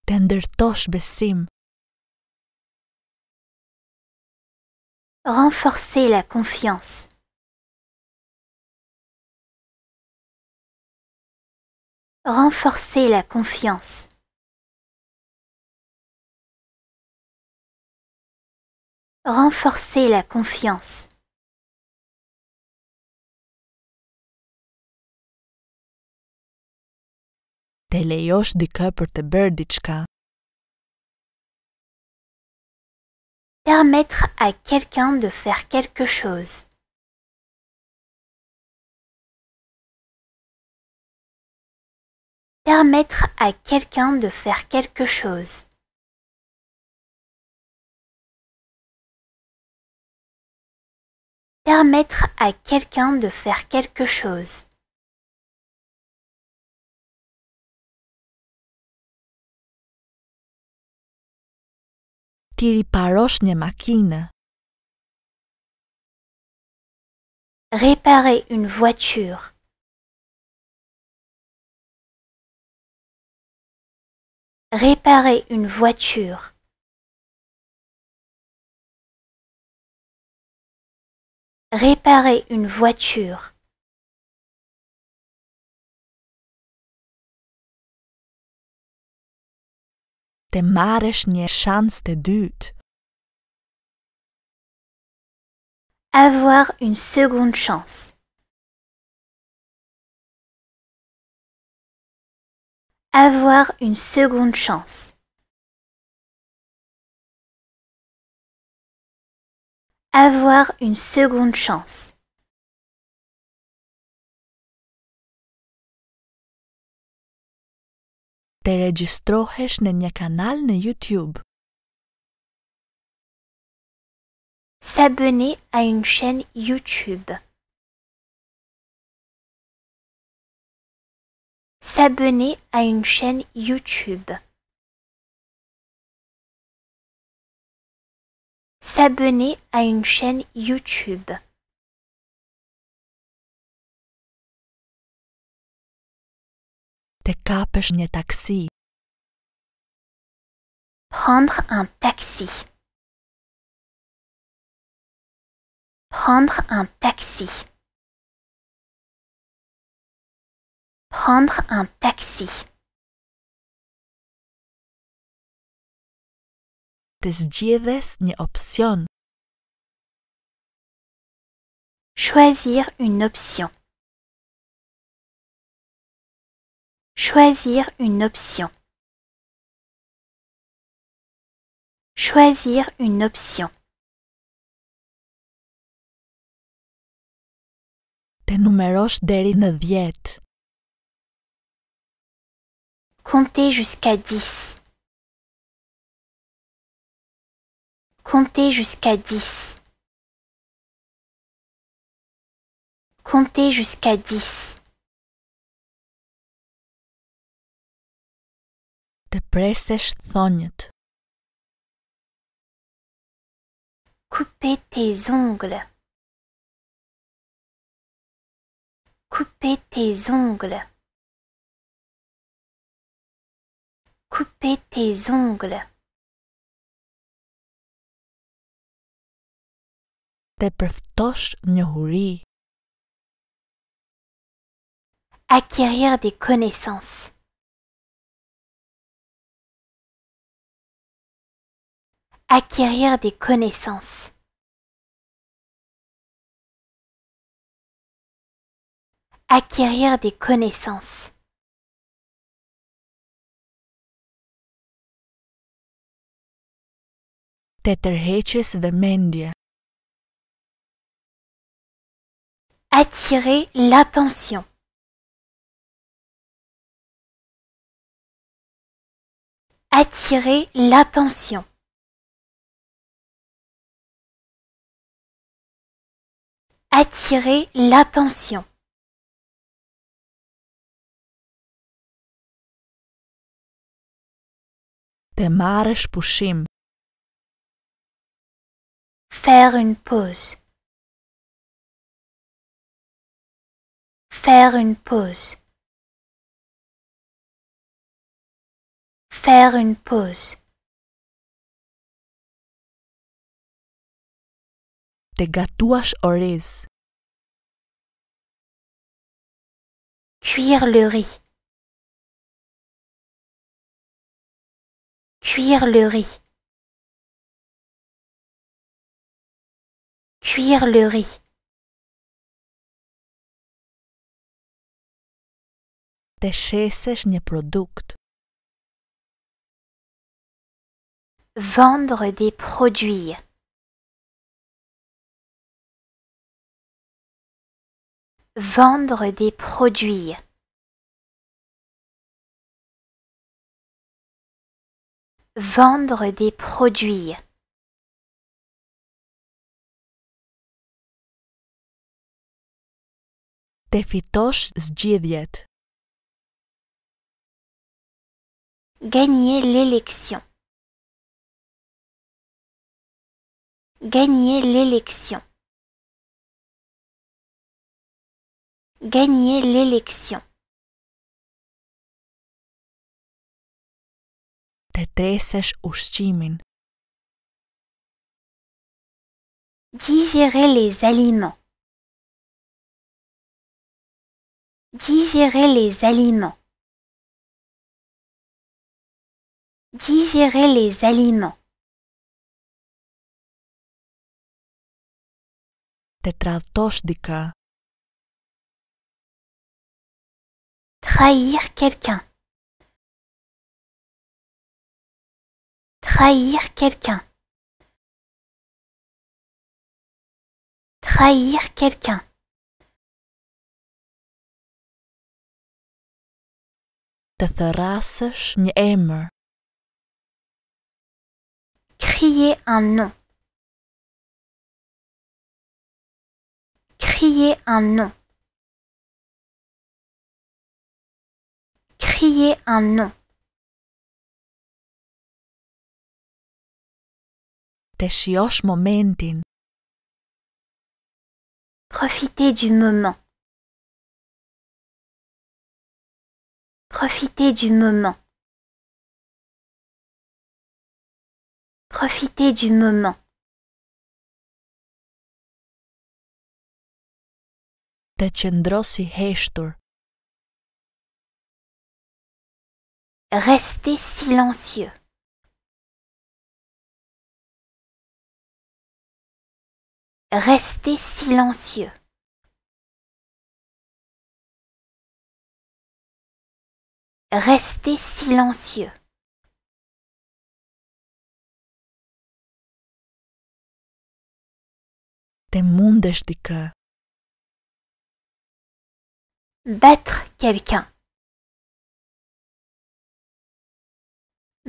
Të ndërtosh besim. Renforcer la confiance. Renforcer la confiance. Renforcer la confiance. Te lejosh dikë për të. Permettre à quelqu'un de faire quelque chose. Permettre à quelqu'un de faire quelque chose. Permettre à quelqu'un de faire quelque chose. Réparer une voiture. Réparer une voiture. Réparer une voiture. Të marrësh një shans të dytë. Avoir une seconde chance. Avoir une seconde chance. Avoir une seconde chance. Të regjistrohesh në një kanal në YouTube. S'abonner à une chaîne YouTube. S'abonner à une chaîne YouTube. S'abonner à une chaîne YouTube. Të kapësh një taksi. Prendre un taxi. Prendre un taxi. Prendre un taxi. Të zgjedhës një opsion. Choisir une option. Choisir une option. Choisir une option. Të numerosh deri në 10. Comptez jusqu'à 10. Comptez jusqu'à 10. Comptez jusqu'à 10. Të presesh thonjët. Couper tes ongles. Couper tes ongles. Couper tes ongles. Të përftosh një huri. Acquérir des connaissances. Acquérir des connaissances. Acquérir des connaissances. Të tërheqës vëmendje. Attirer l'attention. Attirer l'attention. Attirer l'attention. Faire une pause. Faire une pause. Faire une pause. të gatuash. Cuire le riz. Cuire le riz. Cuire le riz. Të shesesh një produkt. Vendre des produits. Vendre des produits. Vendre des produits. Të fitosh. Gagner l'élection. Gagner l'élection. Gagner l'élection. Të tresesh ushqimin. Digérer les aliments. Digérer les aliments. Digérer les aliments. Të tradhtosh dikë. Trahir quelqu'un. Trahir quelqu'un. Trahir quelqu'un. Të thërrasësh një emër. Crier un nom. Crier un nom. Crier un nom. Të shiosh momentin. Profiter du moment. Profiter du moment. Profiter du moment. Të qëndros i heshtur. Rester silencieux. Rester silencieux. Rester silencieux. Të mundesh dikë. Battre quelqu'un.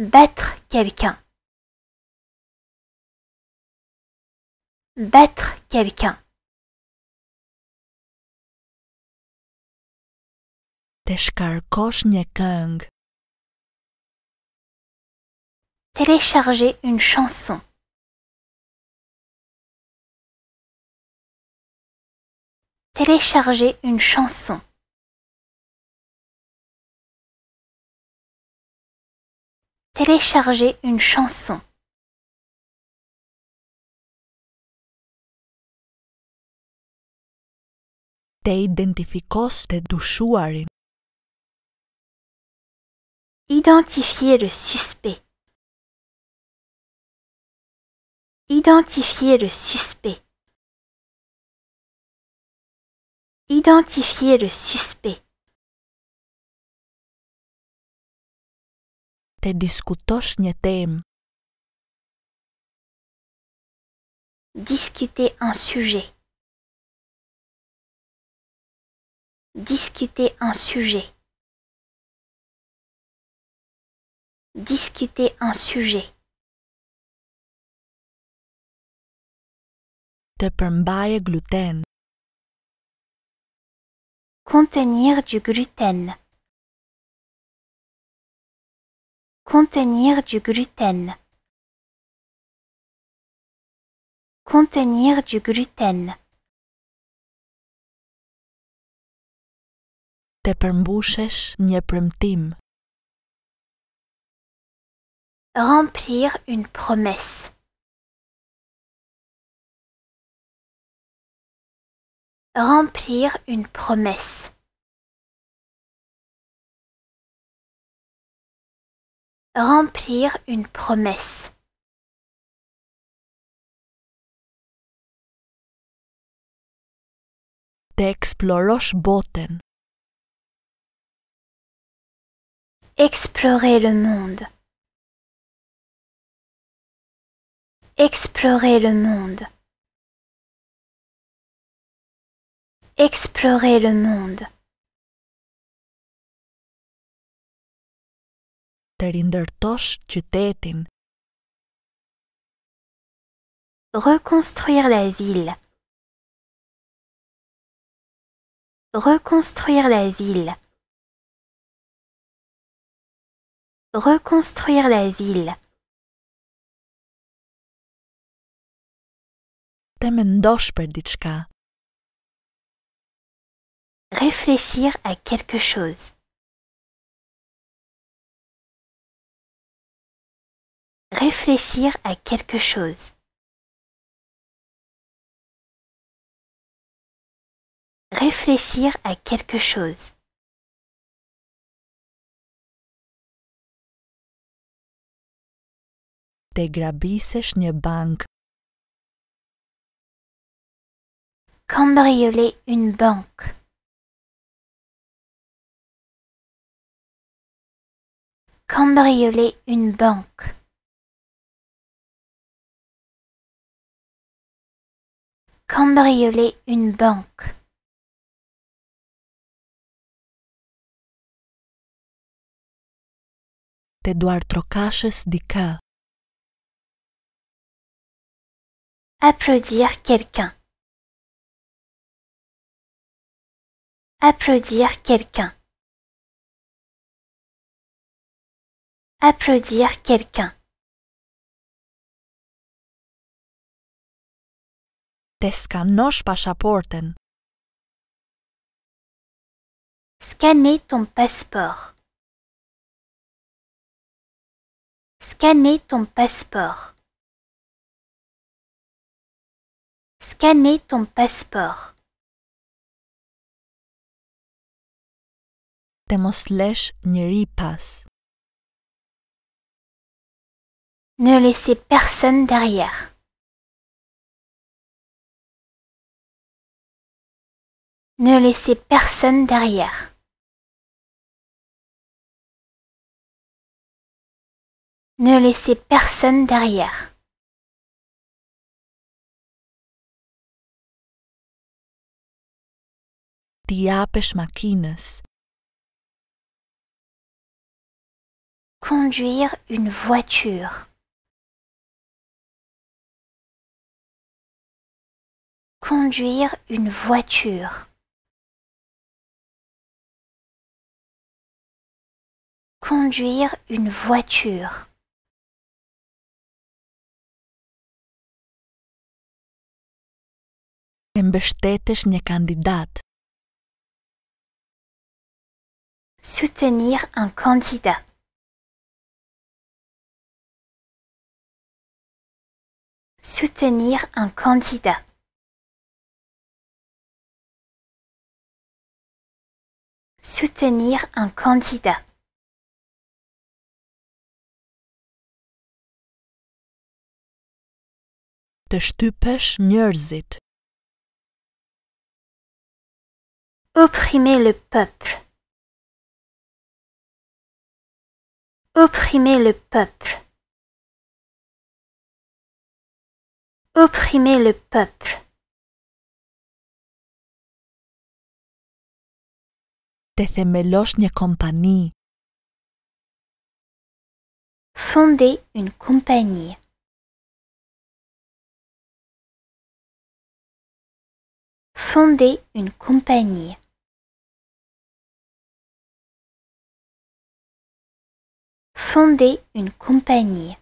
Battre quelqu'un. Battre quelqu'un. Të shkarkosh një këngë. Télécharger une chanson. Télécharger une chanson. Télécharger une chanson. Të identifikos të dushuarin. Identifier le suspect. Identifier le suspect. Identifier le suspect. Temë. Discuter un sujet. Discuter un sujet. Discuter un sujet. Të përmbaje gluten. Contenir du gluten. Contenir du gluten. Contenir du gluten. Të përmbushesh një premtim. Remplir une promesse. Remplir une promesse. Remplir une promesse. Të eksplorosh botën. Explorer le monde. Explorer le monde. Explorer le monde. Të rindërtosh qytetin. Reconstruire la ville. Reconstruire la ville. Reconstruire la ville. Të mendosh për diçka. Réfléchir à quelque chose. Réfléchir à quelque chose. Réfléchir à quelque chose. Të grabisesh një bank. Cambrioler une banque. Cambrioler une banque. Cambrioler une banque. Të duar trokashës dikë. Applaudir quelqu'un. Applaudir quelqu'un. Applaudir quelqu'un. Të skanosh pasaportën. Scanner ton passeport. Scanner ton passeport. Scanner ton passeport. Të mos lesh njëri pas. Ne laissez personne derrière. Ne laissez personne derrière. Ne laissez personne derrière. Makinës. Conduire une voiture. Conduire une voiture. Conduire une voiture. Një kandidat. Soutenir un candidat. Soutenir un candidat. Soutenir un candidat. Të shtypesh njerëzit. Opprimer le peuple. Opprimer le peuple. Opprimer le peuple. Të themelosh një kompani. Fonder une compagnie. Fonder une compagnie. Fonder une compagnie.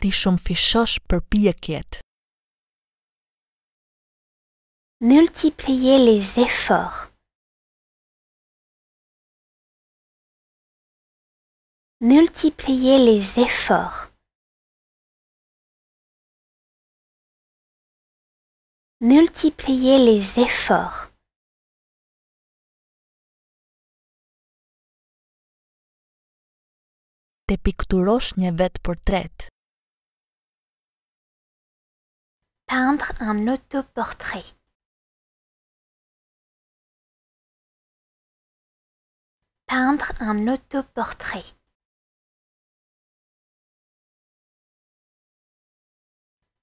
Ti shumë fishosh përpjekjet. Multiplier les efforts. Multiplier les efforts. Multipliez les efforts. Të pikturosh një. Peindre un autoportrait. Peindre un autoportrait.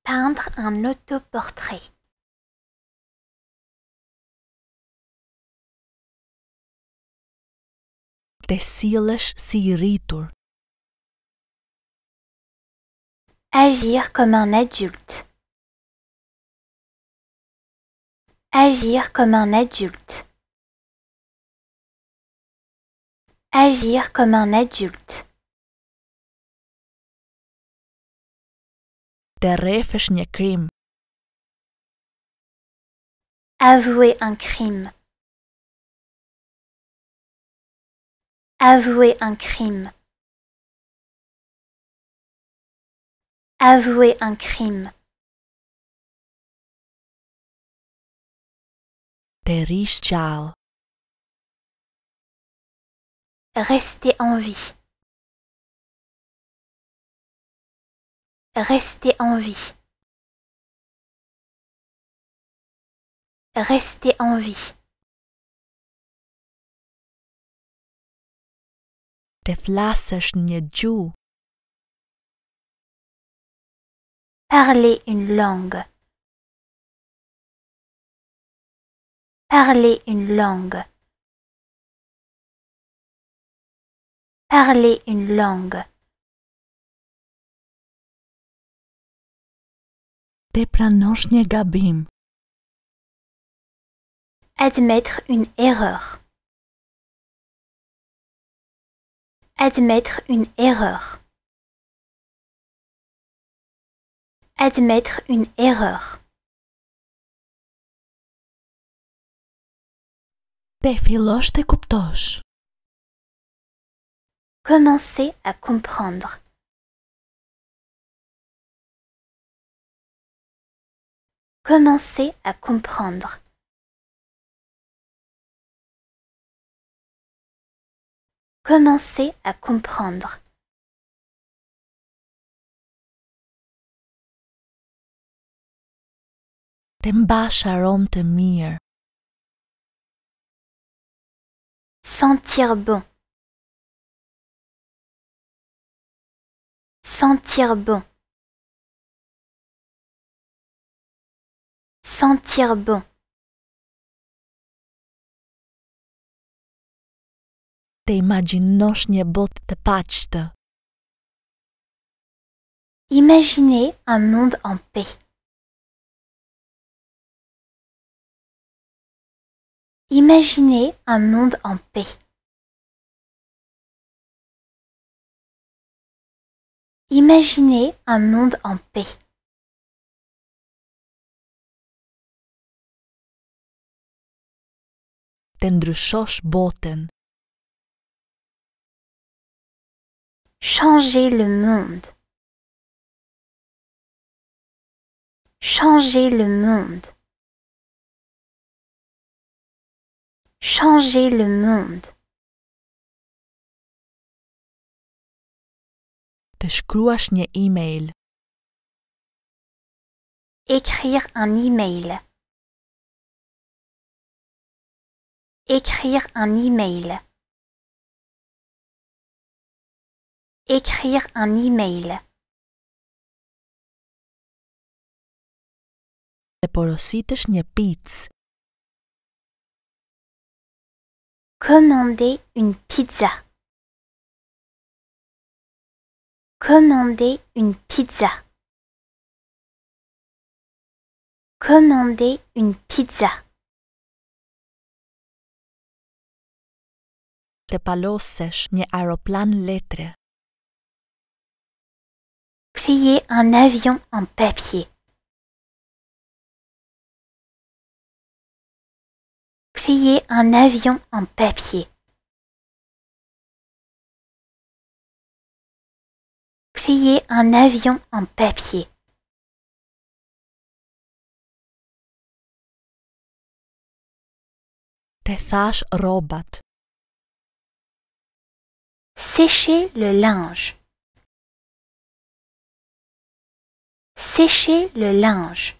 Peindre un autoportrait. Si i rritur. Agir comme un adulte. Agir comme un adulte. Agir comme un adulte. Të rrefësh një krim. Avouer un crime. Avouer un crime. Avouer un crime. Qallë. Rester en vie. Rester en vie. Rester en vie. Flasësh një gjuhë. Parler une langue. Parler une langue. Parler une langue. Admettre une erreur. Admettre une erreur. Admettre une erreur. Commencer à comprendre. Commencer à comprendre. Commencer à comprendre. Sentir bon. Sentir bon. Sentir bon. Të imagjinosh një botë të paqtë. Imaginez un monde en paix. Imaginez un monde en paix. Imaginez un monde en paix. Të ndryshosh botën. Changer le monde. Changer le monde. Changer le monde. Të shkruash një email. Écrire un email. Écrire un email. Écrire un email. Të porositësh një picë. Commander une pizza. Commander une pizza. Commander une pizza. Të palosësh një aeroplan letre. Plier un avion en papier. Plier un avion en papier. Plier un avion en papier. Të thash rrobat. Sécher le linge. Sécher le linge.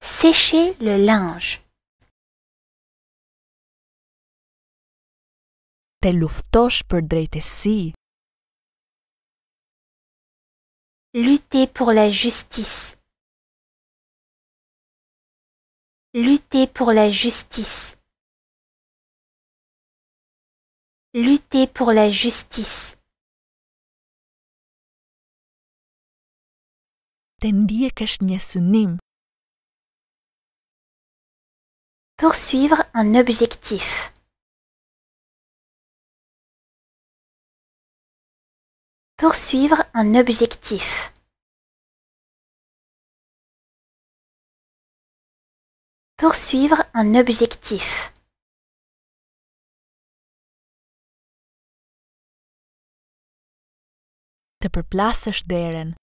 Sécher le linge. Të luftosh për drejtësi. Lutter pour la justice. Lutter pour la justice. Lutter pour la justice. Të ndjekësh një synim. Poursuivre un objectif. Poursuivre un objectif. Poursuivre un objectif. Të përplasësh derën.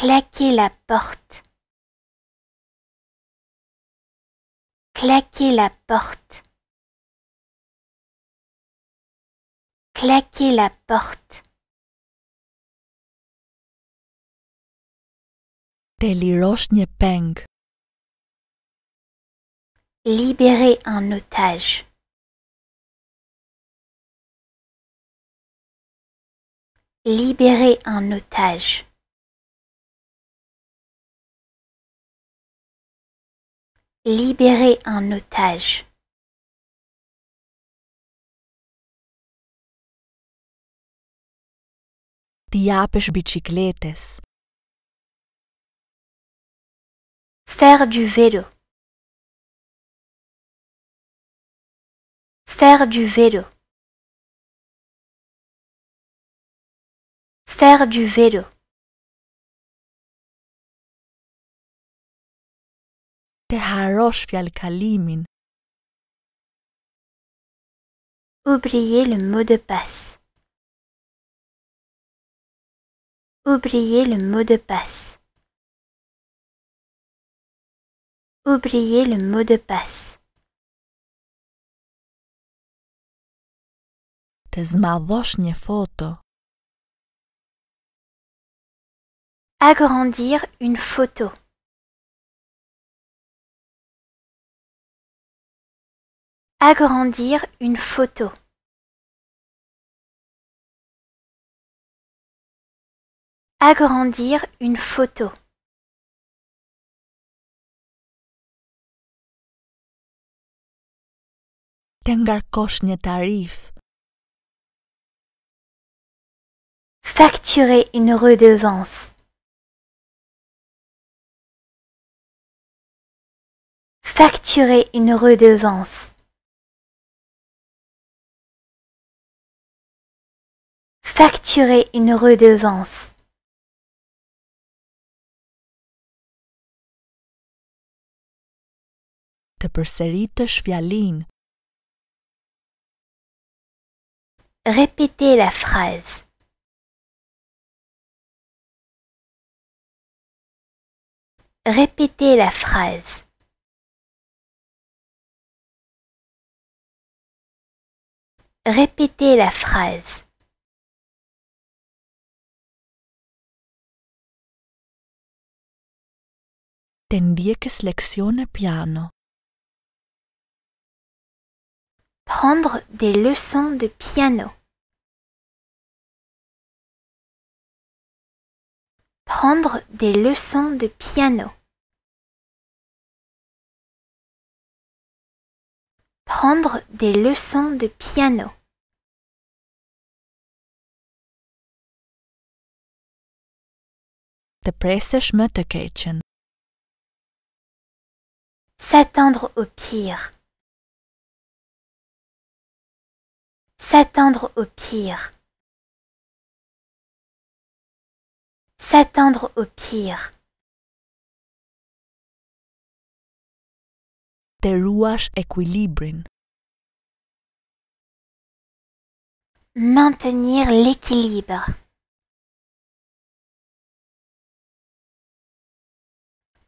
Claquer la porte. Claquer la porte. Claquer la porte. Lirosh një peng. Libérer un otage. Libérer un otage. Libérer un otage. T'i japësh bicikletës. Faire du vélo. Faire du vélo. Faire du vélo. Të harosh fjalkalimin. Oublier le mot de passe. Oublier le mot de passe. Oublier le mot de passe. Foto. Agrandir une photo. Agrandir une photo. Agrandir une photo. Të ngarkosh një tarif. Facturer une redevance. Facturer une redevance. Facturer une redevance. Të përsëritësh fjalin. Répétez la phrase. Répétez la phrase. Répétez la phrase. Ndjekës leksione piano. Prendre des leçons de piano. Prendre des leçons de piano. Prendre des leçons de piano. Të S'attendre au pire. S'attendre au pire. S'attendre au pire. Të ruash. Maintenir l'équilibre.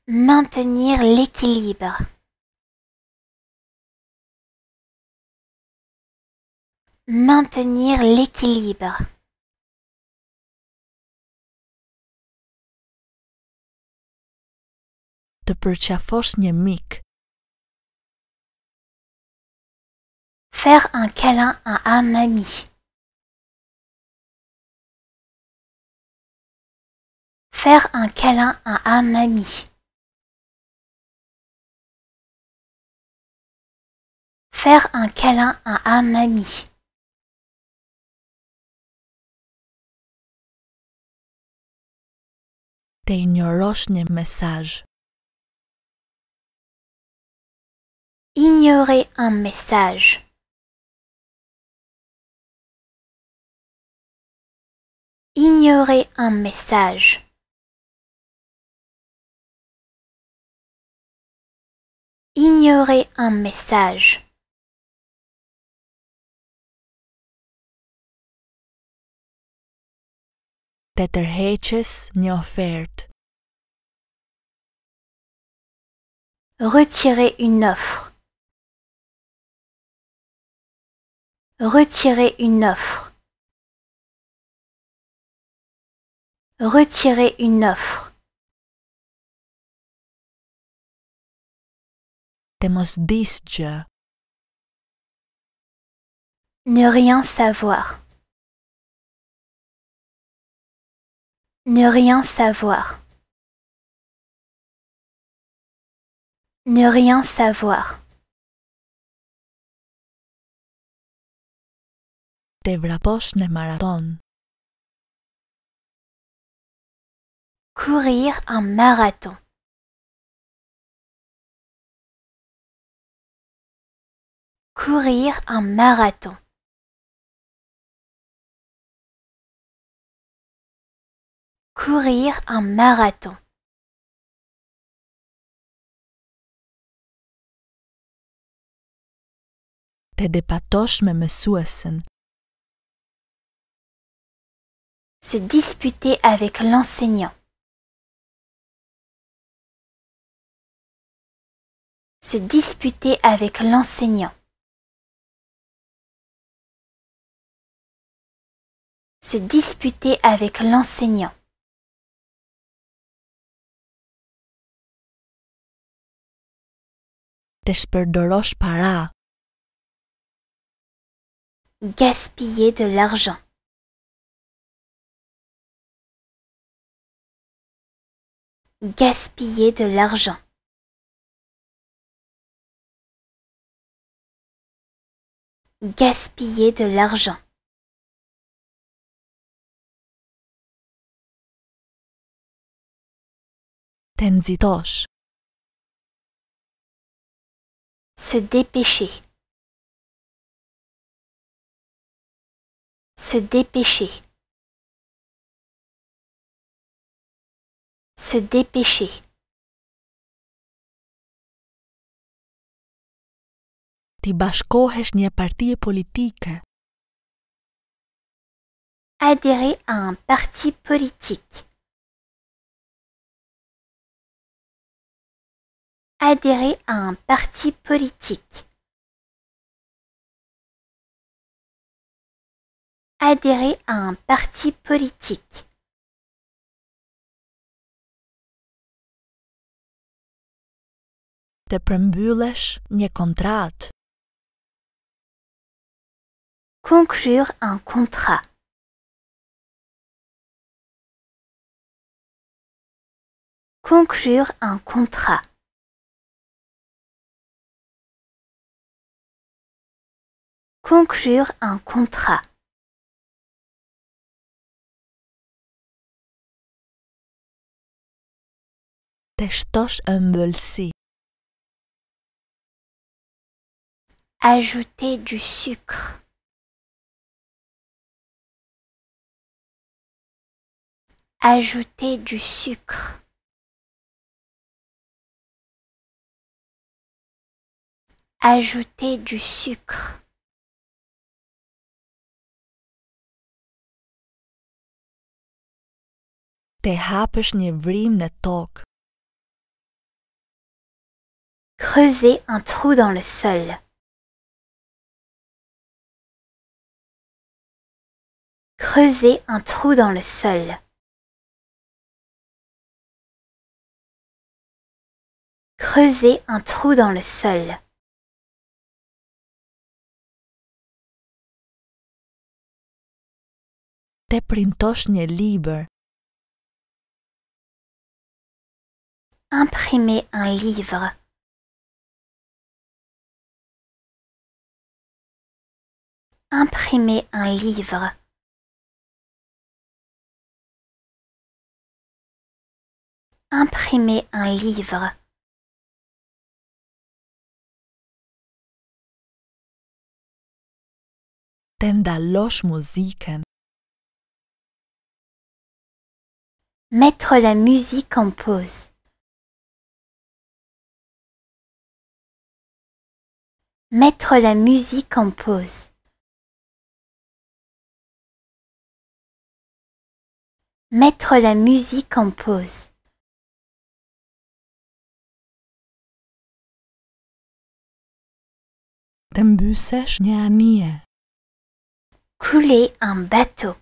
Maintenir l'équilibre. Maintenir l'équilibre. Përqafosh një mik. Faire un câlin à un ami. Faire un câlin à un ami. Faire un câlin à un ami. Një mesazh. Ignorer un message. Ignorer un message. Ignorer un message. Retirer une offre. Retirer une offre. Retirer une offre. Të mos dis gjë. Ne rien savoir. Ne rien savoir. Ne rien savoir. Në maraton. Courir un marathon. Courir un marathon. Courir un marathon. Të depatosh me mësuesin. Se disputer avec l'enseignant. Se disputer avec l'enseignant. Se disputer avec l'enseignant. Të shpërdorosh para. Gaspiller de l'argent. Gaspiller de l'argent. Gaspiller de l'argent. Të nxitosh. Se dépêcher. Se dépêcher. Se dépêcher. Ti bashkohesh një partie politike. Adhérer à un parti politique. Adhérer à un parti politique. Adhérer à un parti politique. Të përmbyllesh një kontratë. Conclure un contrat. Conclure un contrat. Conclure un contrat. Të shtosh ëmbëlsi. Ajouter du sucre. Ajouter du sucre. Ajouter du sucre. Të hapësh një vrim në tokë. Creuser un trou dans le sol. Creuser un trou dans le sol. Creuser un trou dans le sol. Te printosh një libër. Imprimer un livre. Imprimer un livre. Imprimer un livre. Muzikën. Mettre la musique en pause. Mettre la musique en pause. Mettre la musique en pause. Couler un bateau.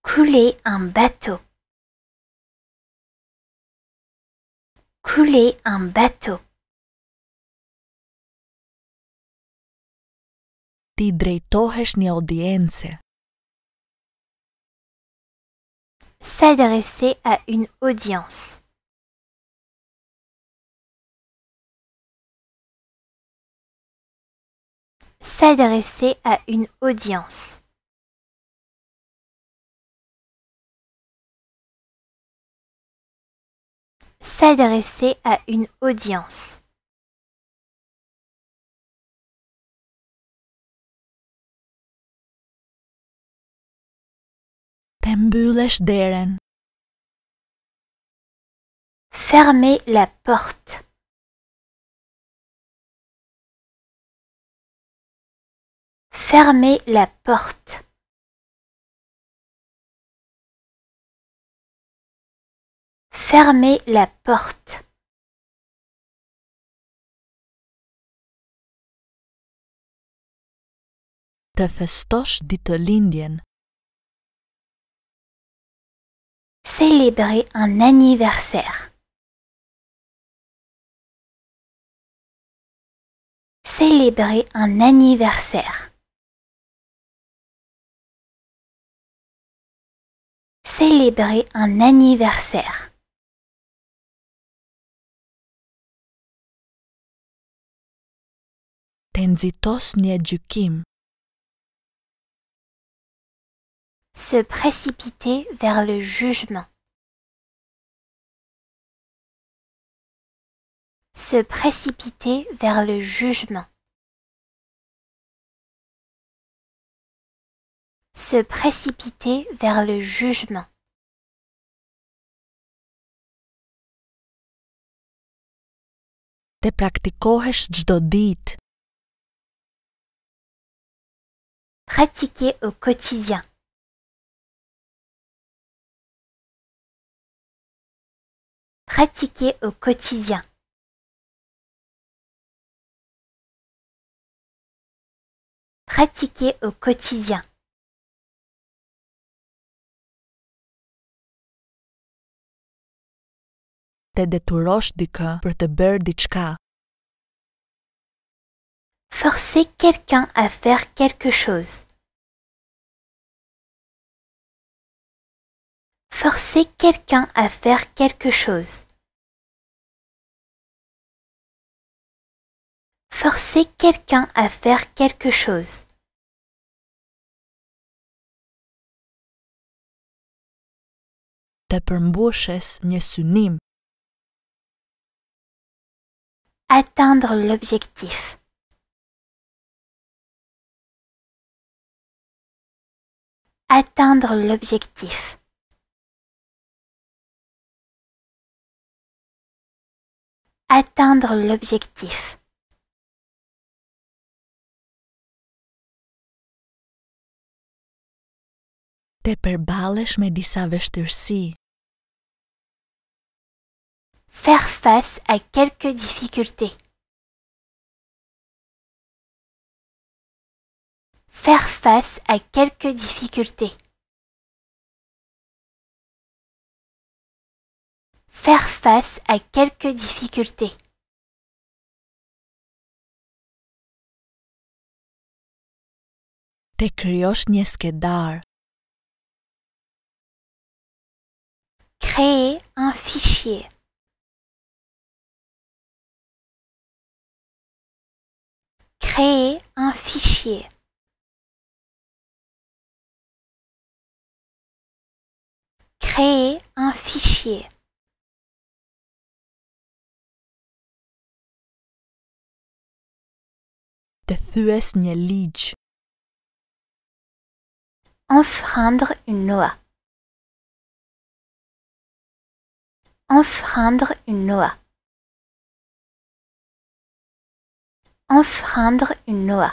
Couler un bateau. Couler un bateau. S'adresser à une audience. S'adresser à une audience. S'adresser à une audience. Të mbyllesh deren. Fermer la porte. Fermer la porte. Fermer la porte. Të festosh ditëlindjen. Célébrer un anniversaire. Célébrer un anniversaire. Célébrer un anniversaire. Një gjykim. Se précipiter vers le jugement. Se précipiter vers le jugement. Se précipiter vers le jugement. Të praktikohesh çdo ditë. Pratiquer au quotidien. Pratiquer au quotidien. Pratiquer au quotidien. Të detyrosh dikë për të bërë diçka. Forcer quelqu'un à faire quelque chose. Forcer quelqu'un à faire quelque chose. Forcer quelqu'un à faire quelque chose. Të përmbushes një synim. Atteindre l'objectif. Atteindre l'objectif. Atteindre l'objectif. Të përballesh me disa vështirësi. Faire face à quelques difficultés. Faire face à quelques difficultés. Faire face à quelques difficultés. Të kryosh një skedar. Créer un fichier. Créer un fichier. Créer un fichier. Enfreindre une loi. Enfreindre une loi. Enfreindre une loi.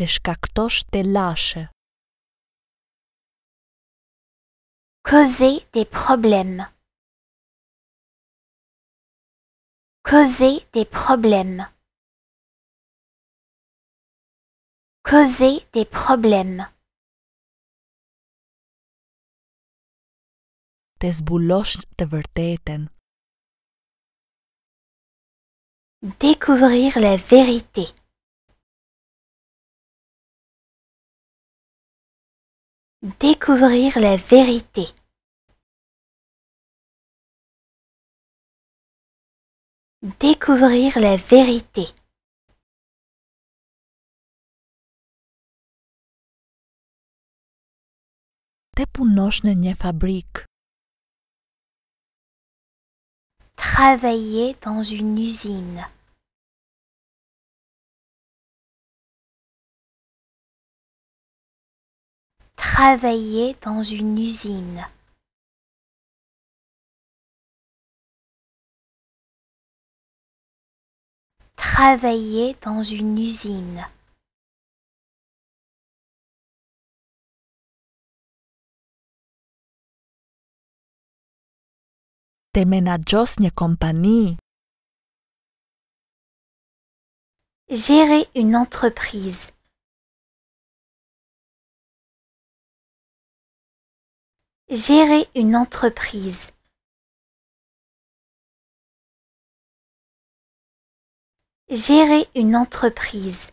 Të shkaktosh të lashe. Causer des problèmes. Causer des problèmes. Causer des problèmes. Të zbulosh të vërtetën. Découvrir la vérité. Découvrir la vérité. Découvrir la vérité. Të punosh në një fabrikë. Travailler dans une usine. Travailler dans une usine. Travailler dans une usine. Një kompani. Gérer une entreprise. Gérer une entreprise. Gérer une entreprise.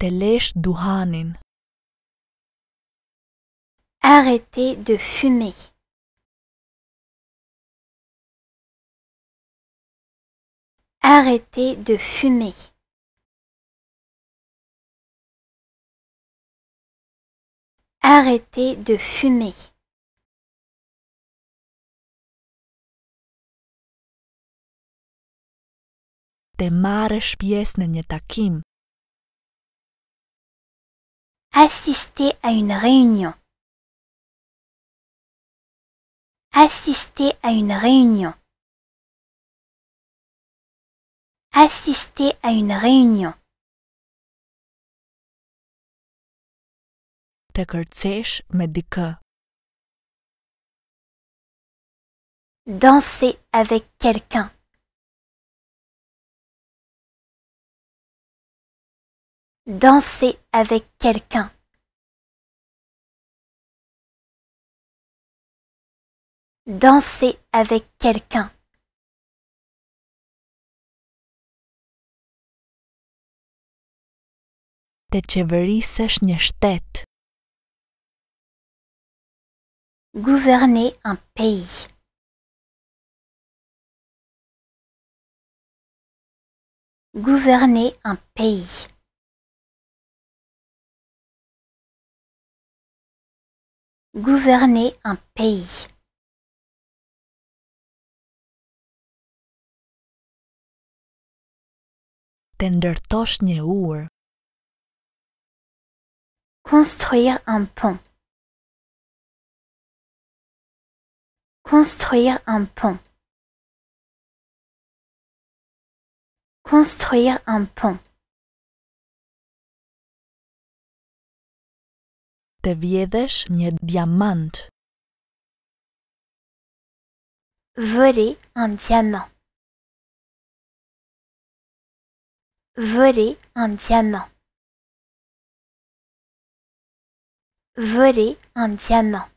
Lesh duhanin. Arrêter de fumer. Arrêter de fumer. Arrêter de fumer. Pjesë në një takim. Assister à une réunion. Assister à une réunion. Assister à une réunion. Të kërcesh me dikë. Danser avec quelqu'un. Danser avec quelqu'un. Danser avec quelqu'un. Të qeverisësh një shtet. Gouverner un pays. Gouverner un pays. Gouverner un pays. Të ndërtosh një urë. Construire un pont. Construire un pont. Construire un pont. Të vjedhësh një diamant. Voler un diamant. Voler un diamant. Voler un diamant.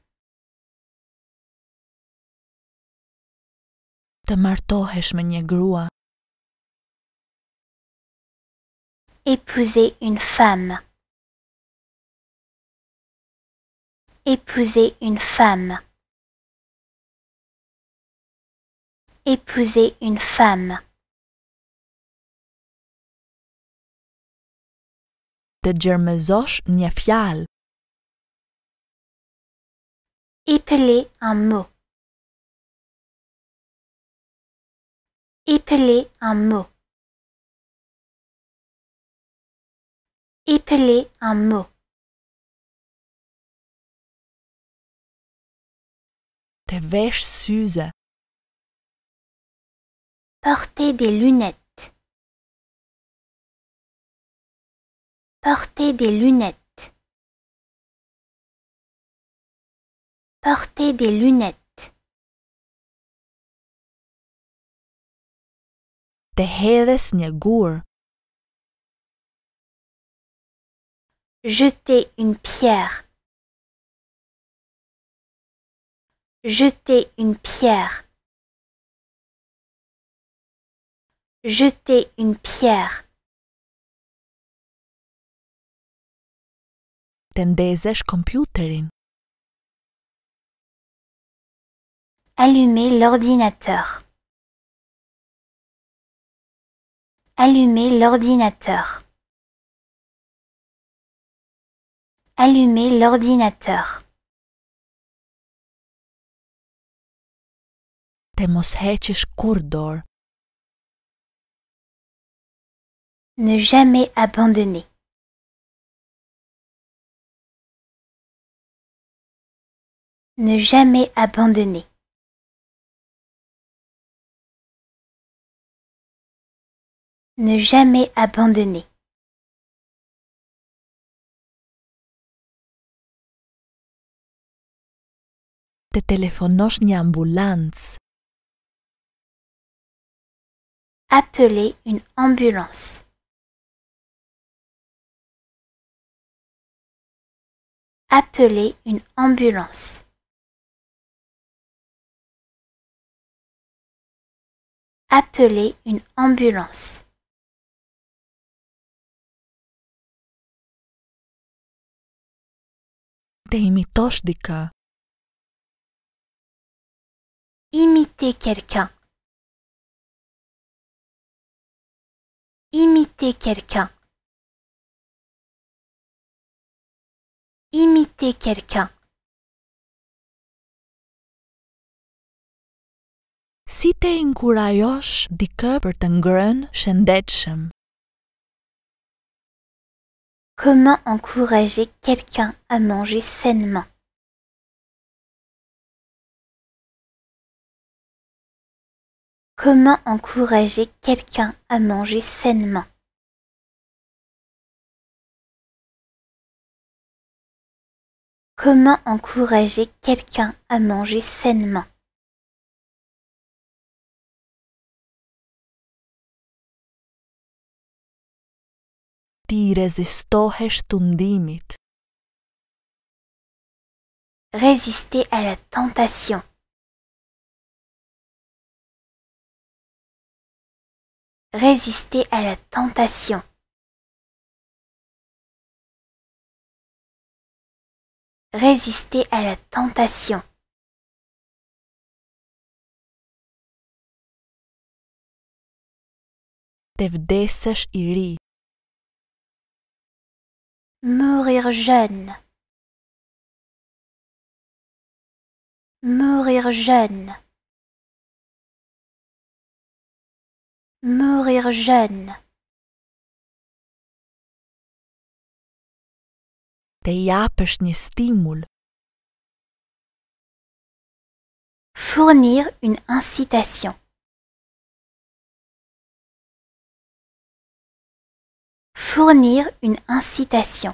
Të martohesh me një grua. Épouser une femme. Épouser une femme. Épouser une femme. Të gjermezosh një fjalë. Épeler un mot. Épeler un mot. Épeler un mot. Vesh syze. Porter des lunettes. Porter des lunettes. Porter des lunettes. Hedhes një gur. Jeter une pierre. Jeter une pierre. Jeter une pierre. Të ndezesh kompjuterin. Allumer l'ordinateur. Allumer l'ordinateur. Allumer l'ordinateur. Të mos heqish kur dorë. Ne jamais abandonner. Ne jamais abandonner. Ne jamais abandonner. Të telefonosh një ambulancë. Appeler une ambulance. Appeler une ambulance. Appeler une ambulance. Imiter quelqu'un. Imiter quelqu'un. Imiter quelqu'un. Si të inkurajosh dikë për të ngrënë shëndetshëm. Comment encourager quelqu'un à manger sainement? Comment encourager quelqu'un à manger sainement? Comment encourager quelqu'un à manger sainement? Ti rezistohesh tundimit. Résister à la tentation. Résister à la tentation. Résister à la tentation. Të vdesësh i ri. Mourir jeune. Mourir jeune. Mourir jeune. Të japësh një stimul. Fournir une incitation. fournir une incitation.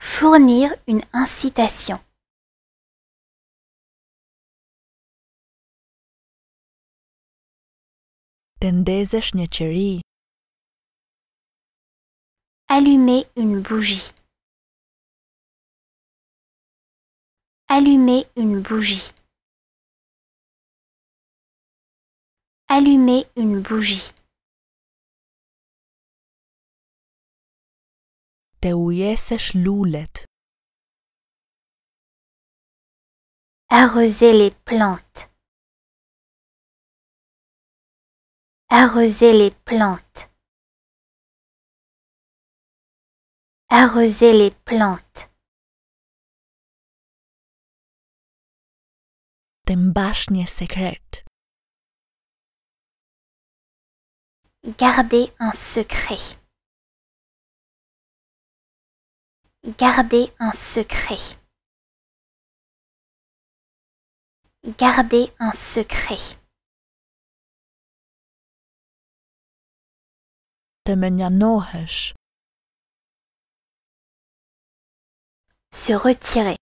Fournir une incitation. Të. Allumer une bougie. Allumer une bougie. Allumer une bougie. Ujesesh lulet. Arroser les plantes. Arroser les plantes. Arroser les plantes. Mbash një sekret. Garder un secret. Garder un secret. Garder un secret. Se retirer.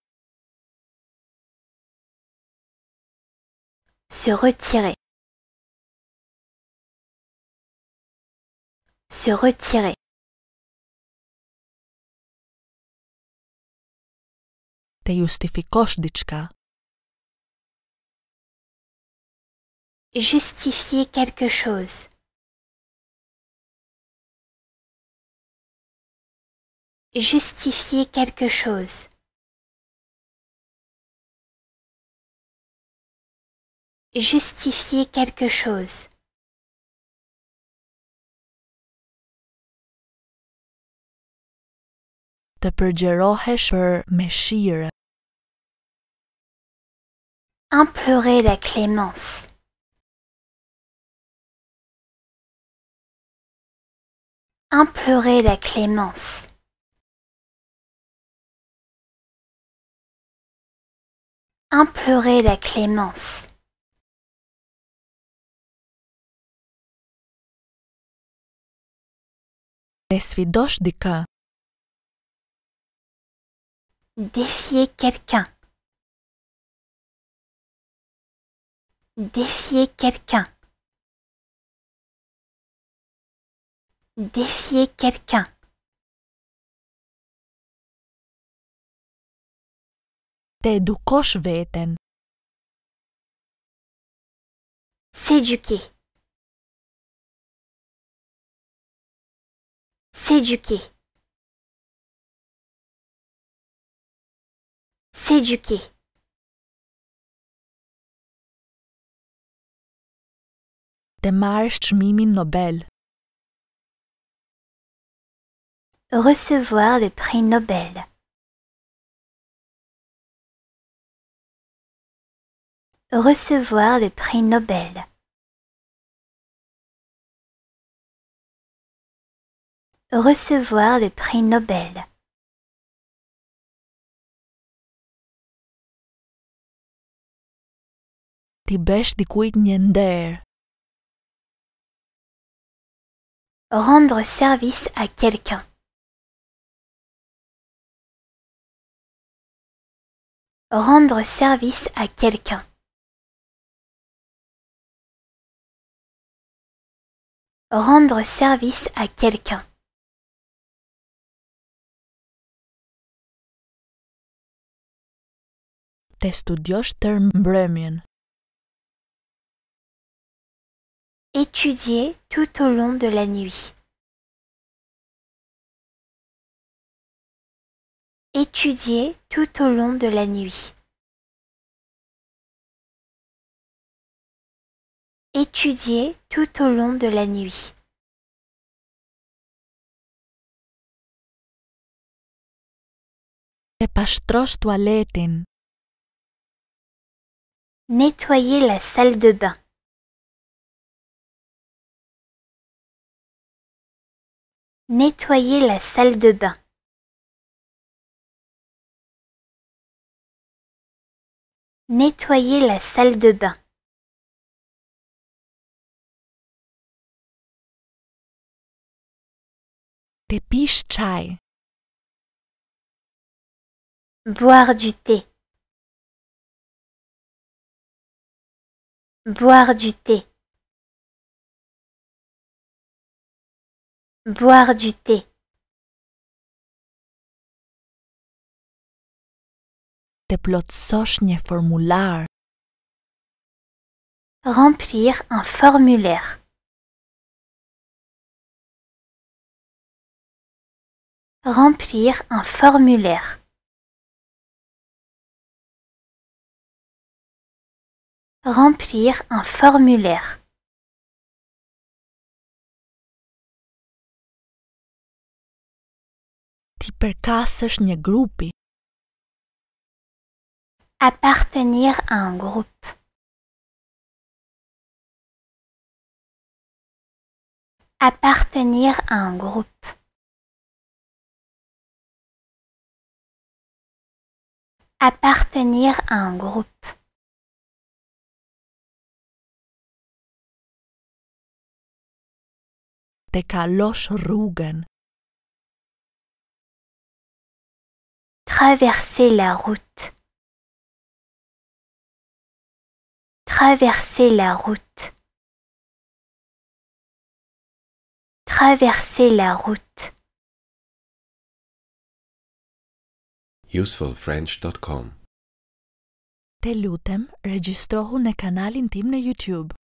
Se retirer. Se retirer. Diçka. Justifier quelque chose. Justifier quelque chose. Justifier quelque chose. Të përgjerohesh për mëshirë. Implorer la clémence. Implorer la clémence. Implorer la clémence. Të sfidosh dikë. Défier quelqu'un. Défier quelqu'un. Défier quelqu'un. Veten. S'éduquer. S'éduquer. S'éduquer. Nobel. Recevoir le prix Nobel. Recevoir le prix Nobel. Recevoir le prix Nobel. Ti bësh dikujt një nder. Rendre service à quelqu'un. Rendre service à quelqu'un. Rendre service à quelqu'un. Të studiosh tër mbrëmjen. Étudier tout au long de la nuit. Étudier tout au long de la nuit. Étudier tout au long de la nuit. Nettoyer la salle de bain. Nettoyer la salle de bain. Nettoyer la salle de bain. Të pish çaj. Boire du thé. Boire du thé. Boire du thé. Të plotësosh një formular. Remplir un formulaire. Remplir un formulaire. Remplir un formulaire. Ti përkasësh një grupi. Appartenir à un groupe. Appartenir à un groupe. Appartenir à un groupe. Të kalosh rrugën. Traverser la route. Traverser la route. Traverser la route. usefulfrench.com Të lutem, regjistrohu në kanalin tim në YouTube.